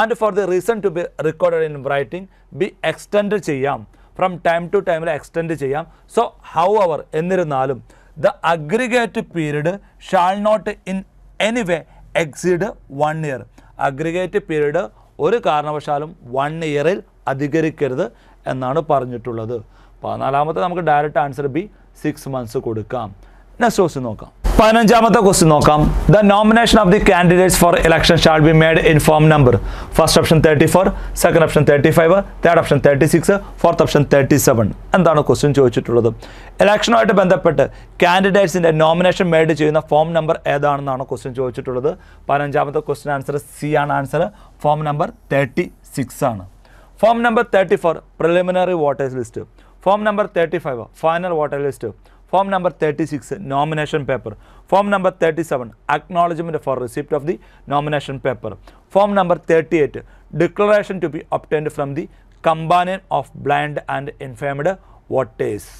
and for the reason to be recorded in writing be extend ചെയ്യാം. From time to ടൈമിൽ extend ചെയ്യാം. So however എന്നിരുന്നാലും the aggregate period shall not in any way exceed one year aggregate period ഒരു കാരണവശാലും one ഇയറിൽ അധികരിക്കരുത് എന്നാണ് പറഞ്ഞിട്ടുള്ളത്. പതിനാലാമത്തെ നമുക്ക് direct answer B six months കൊടുക്കാം. നെക്സ്റ്റ് ക്വസ്റ്റ്യൻ നോക്കാം. പതിനഞ്ചാമത്തെ ക്വസ്റ്റ്യൻ നോക്കാം. The nomination of the candidates for election shall be made in form number first option thirty four second option thirty five third option thirty six fourth option thirty seven എന്താണ് question ചോദിച്ചിട്ടുള്ളത്? ഇലക്ഷനുമായിട്ട് ബന്ധപ്പെട്ട് കാൻഡിഡേറ്റ്സിന്റെ nomination made ചെയ്യുന്ന form number ഏതാണെന്നാണ് question ചോദിച്ചിട്ടുള്ളത്. പതിനഞ്ചാമത്തെ question answer C ആണ് answer form number thirty six ആണ്. Form number thirty four preliminary voters list form number thirty five final voter list form number thirty six nomination paper form number thirty seven acknowledgement for receipt of the nomination paper form number thirty eight declaration to be obtained from the companion of blind and infirm voters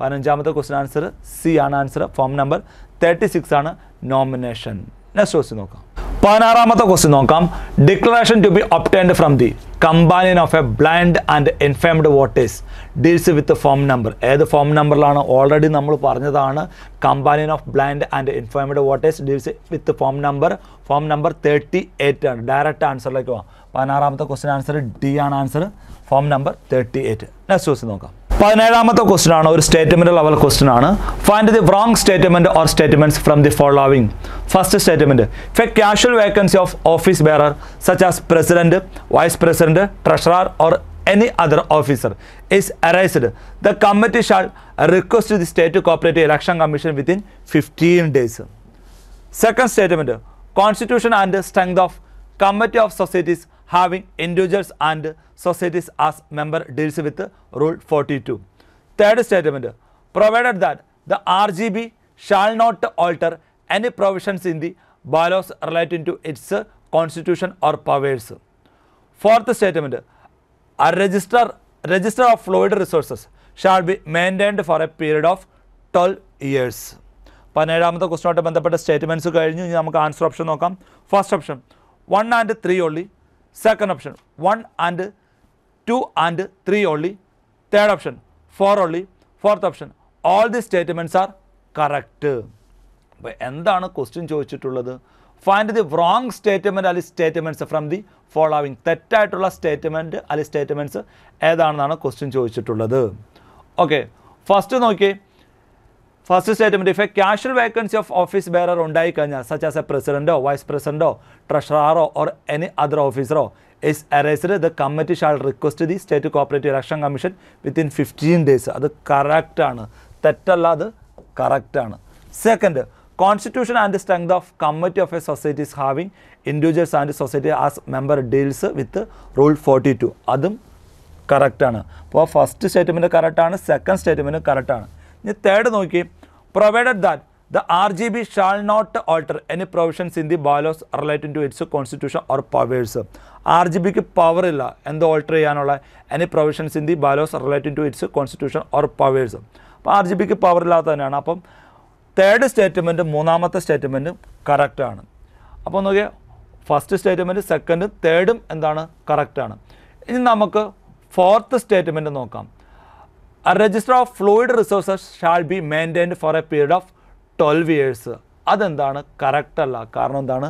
പതിനഞ്ചാമത്തെ question answer C ആണ് answer form number thirty six ആണ് nomination next question നോക്കാം. പതിനാറാമത്തെ question നോക്കാം. Declaration to be obtained from the companion of a blind and infirm voters deals with form number ഏത് form നമ്പറിലാണ് already നമ്മൾ പറഞ്ഞതാണ് companion of blind and infirm voters deals with form number form number thirty eight ആണ്. Direct ആൻസറിലേക്ക് പോകാം പതിനാറാമത്തെ question answer D ആണ് answer form number thirty eight next question നോക്കാം. പതിനേഴാമത്തെ ക്വസ്റ്റ്യൻ ആണ് ഒരു സ്റ്റേറ്റ്മെന്റ് ലെവൽ ക്വസ്റ്റ്യൻ ആണ് find the wrong statement or statements from the following first statement a casual vacancy of office bearer such as president vice president treasurer or any other officer is arised, the committee shall request the state cooperative election commission within 15 days. Second statement, constitution and strength of committee of societies having individuals and societies as member deals with rule 42. Third statement, provided that the RGB shall not alter any provisions in the bylaws relating to its constitution or powers. Fourth statement, a register register of fluid resources shall be maintained for a period of 12 years. പതിനേഴാമത്തെ ക്വസ്റ്റിനോട്ട് ബന്ധപ്പെട്ട statements കഴിഞ്ഞു ഇനി നമുക്ക് answer option നോക്കാം first option one and three second option one and two and three only third option four only fourth option all the statements are correct അപ്പോൾ എന്താണ് question ചോദിച്ചിട്ടുള്ളത്? ഫൈൻഡ് ദി റോങ് സ്റ്റേറ്റ്മെന്റ് അല്ലെങ്കിൽ statements from the following തെറ്റായിട്ടുള്ള statement അല്ലെങ്കിൽ statements ഏതാണെന്നാണ് question ചോദിച്ചിട്ടുള്ളത്? Okay first നോക്കി first statement if a casual vacancy of office bearer ഉണ്ടായിക്കഴിഞ്ഞാൽ സച്ച് ആസ് എ പ്രസിഡന്റോ വൈസ് പ്രസിഡന്റോ ട്രഷറാറോ or any other ഓഫീസറോ is arised the committee shall request the state cooperative election commission within fifteen days അത് കറക്റ്റാണ് തെറ്റല്ല അത് കറക്റ്റാണ് second constitution and strength of committee of a societies having individuals and society as member deals with rule forty two അതും കറക്റ്റാണ് അപ്പോൾ first statement കറക്റ്റാണ് second statement കറക്റ്റാണ് ഇനി തേർഡ് നോക്കി. Provided that the R G B shall not alter any provisions in the bylaws related to its constitution or powers R G ബിക്ക് power ഇല്ല. എന്ത് ഓൾട്ടർ ചെയ്യാനുള്ള any provisions in the bylaws related to its constitution or powers അപ്പോൾ R G ബിക്ക് power ഇല്ലാത്ത തന്നെയാണ്. അപ്പം third statement മൂന്നാമത്തെ സ്റ്റേറ്റ്മെന്റ് കറക്റ്റാണ് അപ്പോൾ നോക്കിയാൽ ഫസ്റ്റ് സ്റ്റേറ്റ്മെന്റ് സെക്കൻഡും തേർഡും എന്താണ് കറക്റ്റാണ് ഇനി നമുക്ക് ഫോർത്ത് സ്റ്റേറ്റ്മെന്റ് നോക്കാം. A register of fluid resources shall be maintained for a period of 12 years. അതെന്താണ്? കറക്റ്റ് അല്ല. കാരണം എന്താണ്?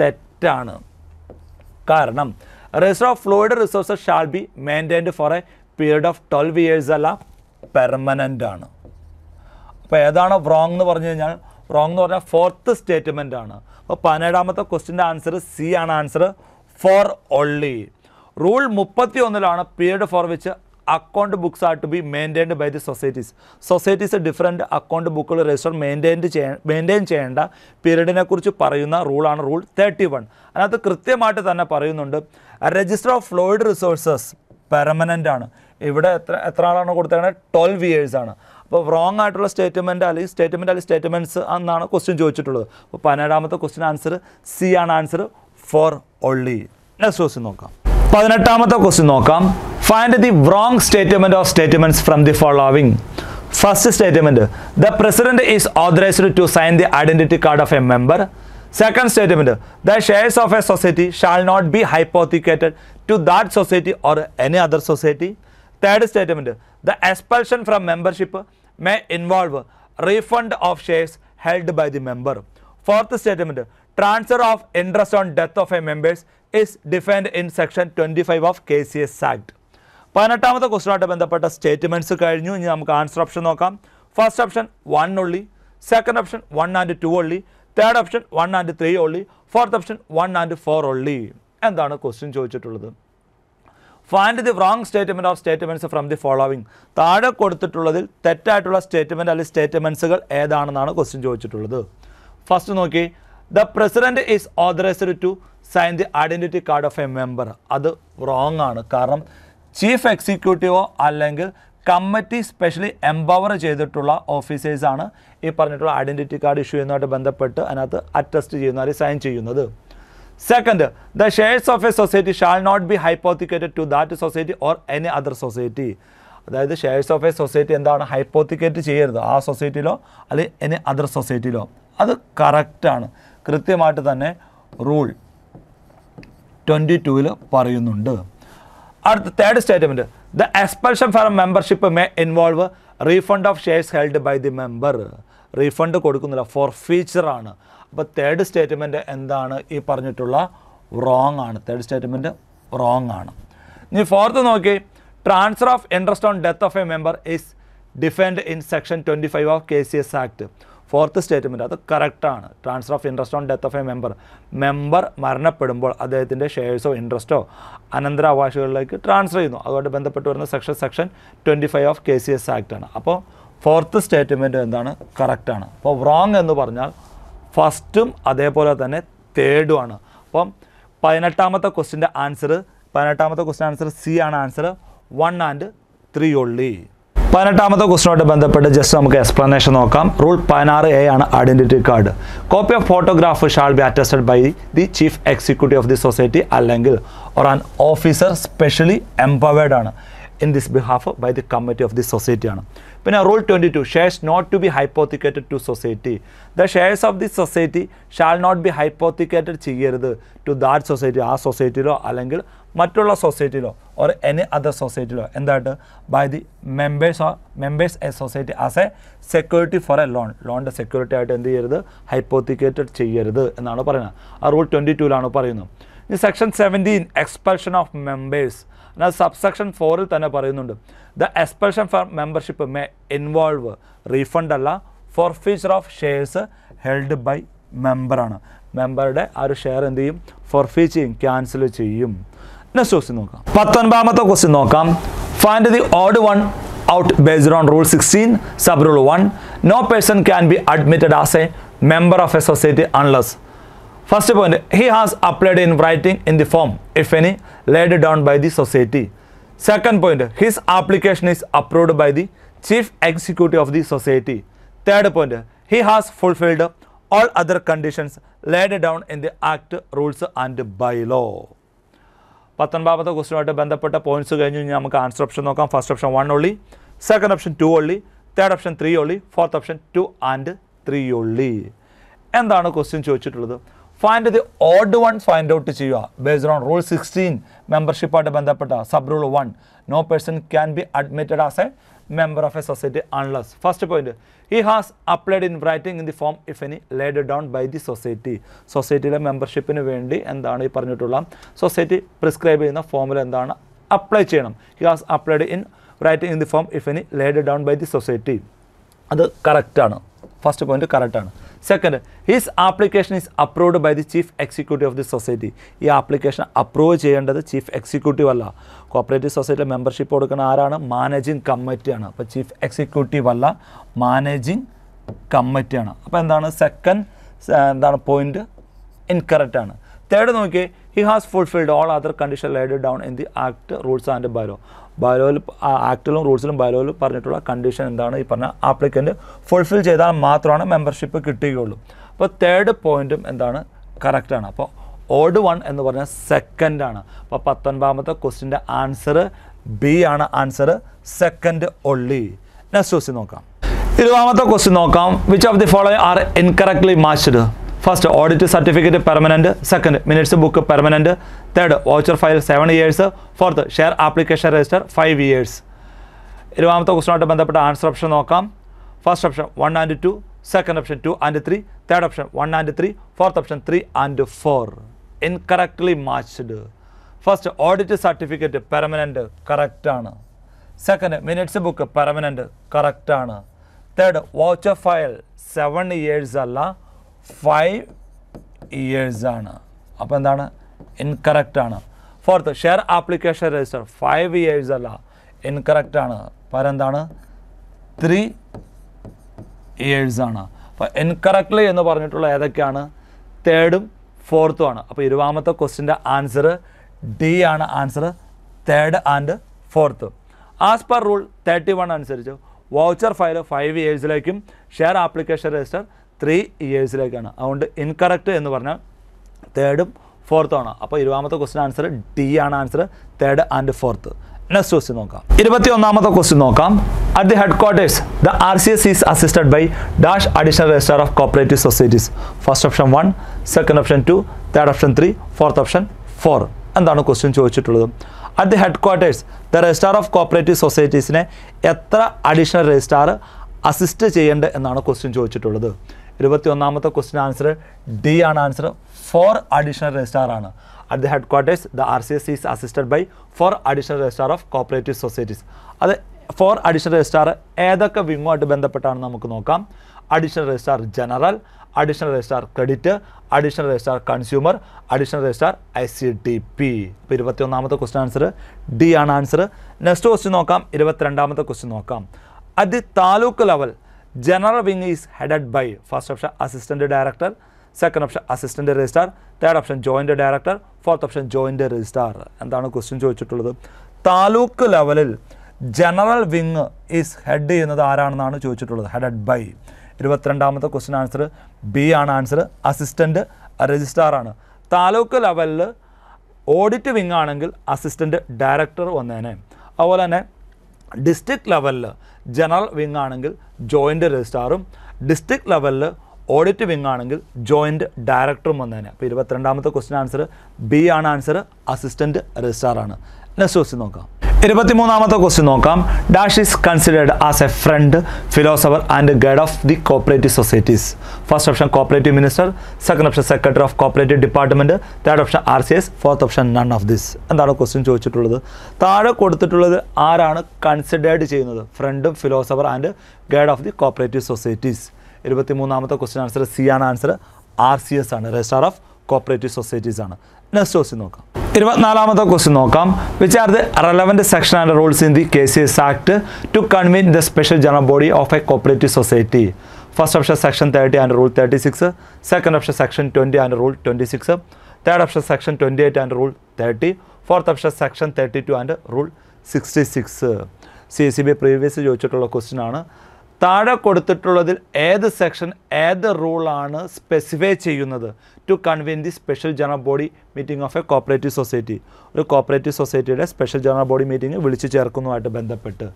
തെറ്റാണ്. കാരണം register of fluid resources shall be maintained for a period of twelve years അല്ല പെർമനന്റ് ആണ്. അപ്പോൾ ഏതാണ് റോങ് എന്ന് പറഞ്ഞു കഴിഞ്ഞാൽ റോങ് എന്ന് പറഞ്ഞാൽ ഫോർത്ത് സ്റ്റേറ്റ്മെന്റ് ആണ്. അപ്പോൾ പതിനേഴാമത്തെ ക്വസ്റ്റിന്റെ ആൻസർ സി ആണ് ആൻസർ ഫോർ ഒള്ളി റൂൾ മുപ്പത്തി ഒന്നിലാണ് period for which account books are to be maintained by the societies societies different account ബുക്കുകൾ രജിസ്റ്റർ മെയിന്റെയിൻ ചെയ്യാൻ മെയിന്റെയിൻ ചെയ്യേണ്ട പീരീഡിനെ കുറിച്ച് പറയുന്ന റൂളാണ് റൂൾ തേർട്ടി വൺ അതിനകത്ത് കൃത്യമായിട്ട് തന്നെ പറയുന്നുണ്ട് register of fluid resources permanent ആണ്. ഇവിടെ എത്ര എത്ര ആളാണ് കൊടുത്തേക്കുന്നത് ട്വൽവ് ആണ്. അപ്പോൾ റോങ് ആയിട്ടുള്ള സ്റ്റേറ്റ്മെന്റ് അല്ലെങ്കിൽ സ്റ്റേറ്റ്മെന്റ് അല്ലെങ്കിൽ സ്റ്റേറ്റ്മെന്റ്സ് എന്നാണ് ക്വസ്റ്റ്യൻ ചോദിച്ചിട്ടുള്ളത്. അപ്പോൾ പതിനേഴാമത്തെ ക്വസ്റ്റ്യൻ ആൻസർ സി ആണ് answer four only next question നോക്കാം. പതിനെട്ടാമത്തെ ക്വസ്റ്റ്യൻ നോക്കാം. Find the wrong statement of statement from the following first statement the president is authorised to sign the identity card of a member second statement the shares of a society shall not be hypothecated to that society or any other society third statement the expulsion from membership may involve refund of shares held by the member fourth statement transfer of interest on death of a members is defined in section twenty five of K C S act പതിനെട്ടാമത്തെ ക്വസ്റ്റുമായിട്ട് ബന്ധപ്പെട്ട statements കഴിഞ്ഞു. ഇനി നമുക്ക് answer option നോക്കാം. First option one only second option one and two only third option one and three only fourth option one and four only എന്താണ് question ചോദിച്ചിട്ടുള്ളത്? Find the wrong statement of statements from the following താഴെ കൊടുത്തിട്ടുള്ളതിൽ തെറ്റായിട്ടുള്ള statement അല്ലെങ്കിൽ സ്റ്റേറ്റ്മെന്റ്സുകൾ ഏതാണെന്നാണ് question ചോദിച്ചിട്ടുള്ളത്. First നോക്കി. The president is authorised to sign the identity card of a member അത് റോങ് ആണ്. കാരണം ചീഫ് എക്സിക്യൂട്ടീവോ അല്ലെങ്കിൽ കമ്മിറ്റി സ്പെഷ്യലി എംപവർ ചെയ്തിട്ടുള്ള ഓഫീസേഴ്സാണ് ഈ പറഞ്ഞിട്ടുള്ള ഐഡന്റിറ്റി കാർഡ് ഇഷ്യൂ ചെയ്യുന്നതുമായിട്ട് ബന്ധപ്പെട്ട് അതിനകത്ത് അറ്റസ്റ്റ് ചെയ്യുന്ന അല്ലെങ്കിൽ സൈൻ ചെയ്യുന്നത്. Second the shares of a society shall not be hypothecated to that society or any other society അതായത് ഷെയർസ് ഓഫ് എ സൊസൈറ്റി എന്താണ് ഹൈപ്പോത്തിക്കേറ്റ് ചെയ്യരുത്? ആ സൊസൈറ്റിയിലോ അല്ലെങ്കിൽ എനി അതർ സൊസൈറ്റിയിലോ അത് കറക്റ്റാണ് കൃത്യമായിട്ട് തന്നെ റൂൾ ട്വന്റി ടൂവിൽ പറയുന്നുണ്ട്. അടുത്ത third statement the expulsion from membership may involve refund of shares held by the member refund കൊടുക്കുന്നില്ല ഫോർ ഫീച്ചറാണ് അപ്പോൾ തേർഡ് സ്റ്റേറ്റ്മെന്റ് എന്താണ്? ഈ പറഞ്ഞിട്ടുള്ള റോങ് ആണ്. തേർഡ് സ്റ്റേറ്റ്മെന്റ് റോങ് ആണ്. ഇനി ഫോർത്ത് നോക്കി. Transfer of interest on death of a member is defined in section twenty five of K C S act fourth statement അത് കറക്റ്റാണ് transfer of interest on death of a member member മരണപ്പെടുമ്പോൾ അദ്ദേഹത്തിന്റെ ഷെയർസോ ഇൻട്രസ്റ്റോ അനന്തരാവകാശികളിലേക്ക് transfer ചെയ്യുന്നു. അതുകൊണ്ട് ബന്ധപ്പെട്ട് വരുന്ന section section twenty five of K C S act ആണ്. അപ്പോൾ ഫോർത്ത് സ്റ്റേറ്റ്മെന്റ് എന്താണ്? കറക്റ്റാണ് അപ്പോൾ റോങ് എന്ന് പറഞ്ഞാൽ ഫസ്റ്റും അതേപോലെ തന്നെ തേർഡും ആണ്. അപ്പം പതിനെട്ടാമത്തെ ക്വസ്റ്റിന്റെ ആൻസർ പതിനെട്ടാമത്തെ ക്വസ്റ്റ്യൻ ആൻസർ സി ആണ് answer one and three only പതിനെട്ടാമത്തെ ക്വസ്റ്റിനോട്ട് ബന്ധപ്പെട്ട് ജസ്റ്റ് നമുക്ക് എക്സ്പ്ലനേഷൻ നോക്കാം. റൂൾ പതിനാറ് എ ആണ് identity card copy of photograph shall be attested by the chief executive of the society അല്ലെങ്കിൽ or an officer specially empowered ആണ്. In this behalf by the committee of the society ആണ്. പിന്നെ rule twenty two shares not to be hypothecated to society the shares of the society shall not be hypothecated ചെയ്യരുത് to that society ആ സൊസൈറ്റിയിലോ അല്ലെങ്കിൽ മറ്റുള്ള സൊസൈറ്റിയിലോ or any other സൊസൈറ്റിയിലോ എന്തായിട്ട്? By the members or members a society as a security for a loan ലോണിന്റെ security ആയിട്ട് എന്ത് ചെയ്യരുത്? ഹൈപ്പോത്തിക്കേറ്റഡ് ചെയ്യരുത് എന്നാണ് പറയുന്നത്. ആ റൂൾ ട്വന്റി ടൂലാണ് പറയുന്നത്. ഇനി section seventeen expulsion of members എന്നാൽ സബ്സെക്ഷൻ ഫോറിൽ തന്നെ പറയുന്നുണ്ട്. The expulsion for membership may involve refund അല്ല forfeiture of shares held by മെമ്പറാണ് മെമ്പറുടെ ആ ഒരു ഷെയർ എന്ത് ചെയ്യും? ഫോർഫീച്ച് ചെയ്യും ക്യാൻസൽ ചെയ്യും. നെക്സ്റ്റ് ക്വസ്റ്റ്യൻ നോക്കാം പത്തൊൻപതാമത്തെ ക്വസ്റ്റ്യൻ നോക്കാം find the odd one out based on rule sixteen sub rule one no person can be admitted as a member of a society unless First point, he has applied in writing in the form, if any, laid down by the society. Second point, his application is approved by the chief executive of the society. Third point, he has fulfilled all other conditions laid down in the act, rules and bylaw. പത്തൊൻപതാമത്തെ ക്വസ്റ്റിനുമായിട്ട് ബന്ധപ്പെട്ട points കഴിഞ്ഞ്. കഴിഞ്ഞാൽ നമുക്ക് answer option നോക്കാം. First option one only second option two only third option three only fourth option two and three only എന്താണ് question ചോദിച്ചിട്ടുള്ളത്? Find the odd one find out ചെയ്യുക. ബേസ്ഡ് ഓൺ റൂൾ സിക്സ്റ്റീൻ മെമ്പർഷിപ്പായിട്ട് ബന്ധപ്പെട്ട sub rule one no person can be admitted as a member of a society unless first point he has applied in writing in the form if any laid down by the society സൊസൈറ്റിയിലെ മെമ്പർഷിപ്പിന് വേണ്ടി എന്താണ് ഈ പറഞ്ഞിട്ടുള്ള? Society prescribe ചെയ്യുന്ന ഫോമിൽ എന്താണ്? Apply ചെയ്യണം. He has applied in writing in the form if any laid down by the society അത് കറക്റ്റാണ് ഫസ്റ്റ് പോയിന്റ് കറക്റ്റാണ് second his application is approved by the chief executive of the society ഈ application approve ചെയ്യേണ്ടത് chief executive അല്ല. Cooperative സൊസൈറ്റിയിൽ membership കൊടുക്കുന്ന ആരാണ്? Managing കമ്മിറ്റിയാണ് അപ്പോൾ ചീഫ് എക്സിക്യൂട്ടീവ് അല്ല മാനേജിങ് കമ്മിറ്റിയാണ് അപ്പോൾ എന്താണ്? സെക്കൻഡ് എന്താണ് പോയിന്റ് ഇൻകറക്റ്റ് ആണ്. തേർഡ് നോക്കിയേ he has fulfilled all other condition laid down in the act rules and bylaw ബയോയിൽ ആക്റ്റിലും റൂൾസിലും ബയോയിലും പറഞ്ഞിട്ടുള്ള കണ്ടീഷൻ എന്താണ്? ഈ പറഞ്ഞ ആപ്ലിക്കന്റ് ഫുൾഫിൽ ചെയ്താൽ മാത്രമാണ് മെമ്പർഷിപ്പ് കിട്ടുകയുള്ളൂ. അപ്പോൾ തേർഡ് പോയിന്റും എന്താണ്? കറക്റ്റാണ് അപ്പോൾ ഓഡ് വൺ എന്ന് പറഞ്ഞാൽ സെക്കൻഡ് ആണ്. അപ്പോൾ പത്തൊൻപതാമത്തെ ക്വസ്റ്റിന്റെ ആൻസർ ബി ആണ് answer second only next question നോക്കാം. ഇരുപതാമത്തെ ക്വസ്റ്റ്യൻ നോക്കാം. Which of the following are incorrectly matched first audit certificate permanent second minutes book permanent third voucher file seven years fourth share application register five years ഇരുപതാമത്തെ ക്വസ്റ്റനുമായിട്ട് ബന്ധപ്പെട്ട answer option നോക്കാം. First option one and two second option two and three third option one and three fourth option three and four incorrectly matched first audit certificate permanent കറക്റ്റാണ് second minutes book permanent കറക്റ്റാണ് third voucher file seven years അല്ല. Five years ആണ്. അപ്പോൾ എന്താണ്? Incorrect ആണ്. Fourth share application register five years അല്ല. Incorrect ആണ്. പകരം എന്താണ്? ത്രീ ഇയേഴ്സ് ആണ്. അപ്പോൾ ഇൻകറക്റ്റ്ലി എന്ന് പറഞ്ഞിട്ടുള്ള ഏതൊക്കെയാണ്? തേർഡും ഫോർത്തും ആണ്. അപ്പോൾ ഇരുപതാമത്തെ ക്വസ്റ്റിന്റെ ആൻസർ ഡി ആണ് answer third and fourth as per rule thirty one അനുസരിച്ച് വൗച്ചർ ഫയൽ ഫൈവ് ഇയേഴ്സിലേക്കും ഷെയർ ആപ്ലിക്കേഷൻ രജിസ്റ്റർ ത്രീ ഇയേഴ്സിലേക്കാണ് അതുകൊണ്ട് ഇൻകറക്റ്റ് എന്ന് പറഞ്ഞാൽ തേർഡും ഫോർത്തും ആണ്. അപ്പോൾ ഇരുപതാമത്തെ ക്വസ്റ്റ്യൻ ആൻസർ ഡി ആണ് answer third and fourth next question നോക്കാം. ഇരുപത്തി ഒന്നാമത്തെ ക്വസ്റ്റ്യൻ നോക്കാം. At the headquarters the R C S is assisted by dash additional register of cooperative societies first option one second option two third option three fourth option four എന്താണ് question ചോദിച്ചിട്ടുള്ളത്? At the headquarters the registrar of cooperative സൊസൈറ്റീസിനെ എത്ര additional registrar assist ചെയ്യേണ്ടത് എന്നാണ് question ചോദിച്ചിട്ടുള്ളത്. ഇരുപത്തി ഒന്നാമത്തെ question answer D ആണ് answer four additional registrar ആണ്. At the headquarters the R C S is assisted by four additional registrar of cooperative societies അത് four additional registrar ഏതൊക്കെ വിങ്ങുമായിട്ട് ബന്ധപ്പെട്ടാണ് നമുക്ക് നോക്കാം. Additional registrar general additional registrar credit additional registrar consumer additional registrar I C T P ഇപ്പോൾ ഇരുപത്തി ഒന്നാമത്തെ question answer D ആണ് ആൻസർ നെക്സ്റ്റ് ക്വസ്റ്റ്യൻ നോക്കാം. ഇരുപത്തിരണ്ടാമത്തെ ക്വസ്റ്റ്യൻ നോക്കാം. The taluk level general wing is headed by first option assistant director second option assistant registrar third option joint director fourth option joint registrar എന്താണ് question ചോദിച്ചിട്ടുള്ളത്? താലൂക്ക് ലെവലിൽ general wing is head ചെയ്യുന്നത് ആരാണെന്നാണ് ചോദിച്ചിട്ടുള്ളത്? Headed by ഇരുപത്തിരണ്ടാമത്തെ question answer B ആണ് answer assistant registrar ആണ്. താലൂക്ക് ലെവലിൽ ഓഡിറ്റ് വിങ് ആണെങ്കിൽ അസിസ്റ്റന്റ് ഡയറക്ടർ വന്നേനെ. അതുപോലെ തന്നെ ഡിസ്ട്രിക്ട് ലെവലിൽ ജനറൽ വിങ് ആണെങ്കിൽ ജോയിന്റ് രജിസ്ട്രാറും ഡിസ്ട്രിക്ട് ലെവലിൽ ഓഡിറ്റ് വിങ് ആണെങ്കിൽ ജോയിന്റ് ഡയറക്ടറും വന്നേനെ. അപ്പോൾ ഇരുപത്തിരണ്ടാമത്തെ ക്വസ്റ്റ്യൻ ആൻസർ ബി ആണ് ആൻസർ അസിസ്റ്റന്റ് രജിസ്ട്രാറാണ്. നെക്സ്റ്റ് ക്വസ്റ്റ്യൻ നോക്കാം. ഇരുപത്തിമൂന്നാമത്തെ ക്വസ്റ്റ്യൻ നോക്കാം. Dash is considered as a friend philosopher and guide of the cooperative societies first option cooperative minister second option secretary of cooperative department third option R C S fourth option none of this എന്താണ് question ചോദിച്ചിട്ടുള്ളത്? താഴെ കൊടുത്തിട്ടുള്ളത് ആരാണ് considered ചെയ്യുന്നത്? ഫ്രണ്ടും philosopher and guide of the cooperative societies ഇരുപത്തി മൂന്നാമത്തെ question answer C ആണ് ആൻസർ ആർ സി എസ് ആണ്. രജിസ്ട്രാർ ഓഫ് കോപ്പറേറ്റീവ് സൊസൈറ്റീസ് ആണ്. നെക്സ്റ്റ് ക്വസ്റ്റ്യൻ നോക്കാം. ഇരുപത്തിനാലാമത്തെ ക്വസ്റ്റ്യൻ നോക്കാം. Which are the relevant section and rules in the K C S act to convene the special general body of a cooperative society first option section thirty and rule thirty six second option section twenty and rule twenty six third option section twenty eight and rule thirty fourth option section thirty two and rule sixty six C C B previous ചോദിച്ചിട്ടുള്ള question ആണ്. താഴെ കൊടുത്തിട്ടുള്ളതിൽ ഏത് section ഏത് റൂളാണ് specify ചെയ്യുന്നത് to convene the special general body meeting of a cooperative society ഒരു cooperative സൊസൈറ്റിയുടെ സ്പെഷ്യൽ ജനറൽ ബോഡി മീറ്റിംഗ് വിളിച്ചു ചേർക്കുന്നതുമായിട്ട് ബന്ധപ്പെട്ട്.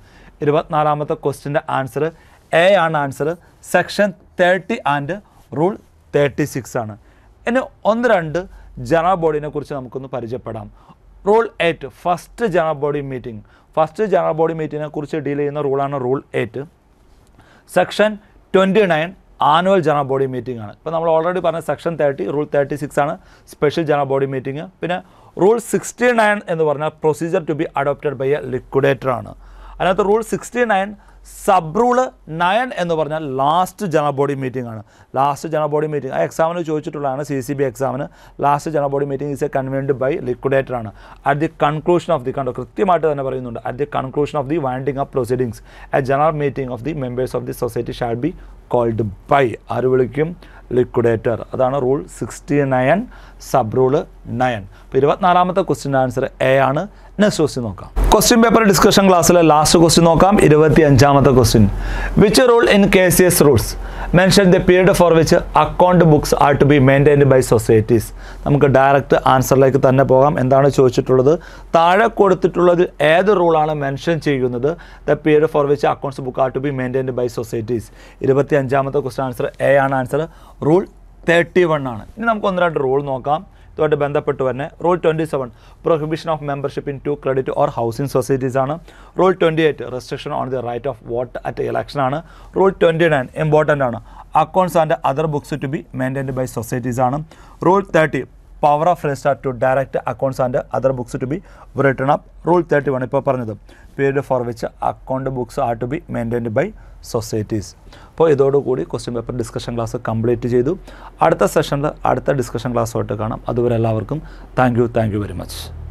ഇരുപത്തിനാലാമത്തെ ക്വസ്റ്റിന്റെ ആൻസർ എ ആണ് answer section thirty and rule thirty six ആണ്. ഇനി ഒന്ന് രണ്ട് ജനറൽ ബോഡിനെ കുറിച്ച് നമുക്കൊന്ന് പരിചയപ്പെടാം. Rule eight first general body meeting first general body മീറ്റിങ്ങിനെ കുറിച്ച് ഡീൽ ചെയ്യുന്ന റൂളാണ് rule eight section twenty nine annual general body meeting ആണ്. ഇപ്പോൾ നമ്മൾ ഓൾറെഡി പറഞ്ഞ section thirty rule thirty six ആണ് സ്പെഷ്യൽ ജനറൽ ബോഡി മീറ്റിംഗ്. പിന്നെ റൂൾ സിക്സ്റ്റി നയൻ എന്ന് പറഞ്ഞാൽ procedure to be adopted by a liquidator ആണ്. അതിനകത്ത് rule sixty nine sub rule nine എന്ന് പറഞ്ഞാൽ ലാസ്റ്റ് ജനറൽ ബോഡി മീറ്റിംഗ് ആണ്. ലാസ്റ്റ് ജനറൽ ബോഡി മീറ്റിംഗ് ആ എക്സാമിന് ചോദിച്ചിട്ടുള്ളതാണ് സി സി ബി എക്സാമിന് last general body meeting is a convened by liquidator ആണ്. At the conclusion of the കണ്ടോ കൃത്യമായിട്ട് തന്നെ പറയുന്നുണ്ട്. At the conclusion of the winding up proceedings a general meeting of the members of the society shall be called by ആര് വിളിക്കും? Liquidator അതാണ് rule sixty nine sub rule nine. അപ്പോൾ ഇരുപത്തിനാലാമത്തെ question answer A ആണ്. Next question നോക്കാം. Question paper discussion ക്ലാസ്സിലെ last question നോക്കാം. ഇരുപത്തി അഞ്ചാമത്തെ question which rule in K C S rules mention the period for which account books are to be maintained by societies നമുക്ക് direct ആൻസറിലേക്ക് തന്നെ പോകാം. എന്താണ് ചോദിച്ചിട്ടുള്ളത്? താഴെ കൊടുത്തിട്ടുള്ളത് ഏത് റൂളാണ് മെൻഷൻ ചെയ്യുന്നത്? The period for which accounts book are to be maintained by societies ഇരുപത്തി അഞ്ചാമത്തെ ക്വസ്റ്റ്യൻ ആൻസർ എ ആണ്. ആൻസർ റൂൾ തേർട്ടി വൺ ആണ്. ഇനി നമുക്ക് ഒന്ന് രണ്ട് റൂൾ നോക്കാം. ഇതുമായിട്ട് ബന്ധപ്പെട്ട് തന്നെ rule twenty seven prohibition of membership in two credit or housing societies ആണ്. Rule twenty eight restriction on the right of vote at election ആണ്. റൂൾ ട്വന്റി നയൻ ഇമ്പോർട്ടന്റ് ആണ്. Accounts and other books to be maintained by societies ആണ്. Rule thirty power of register to direct accounts and other books to be return up rule thirty one ഇപ്പോൾ പറഞ്ഞത് period for which account books are to be maintained by societies അപ്പോൾ ഇതോടുകൂടി question paper discussion class complete ചെയ്തു. അടുത്ത സെഷനിൽ അടുത്ത discussion ക്ലാസ്സുമായിട്ട് കാണാം. അതുവരെ എല്ലാവർക്കും thank you thank you very much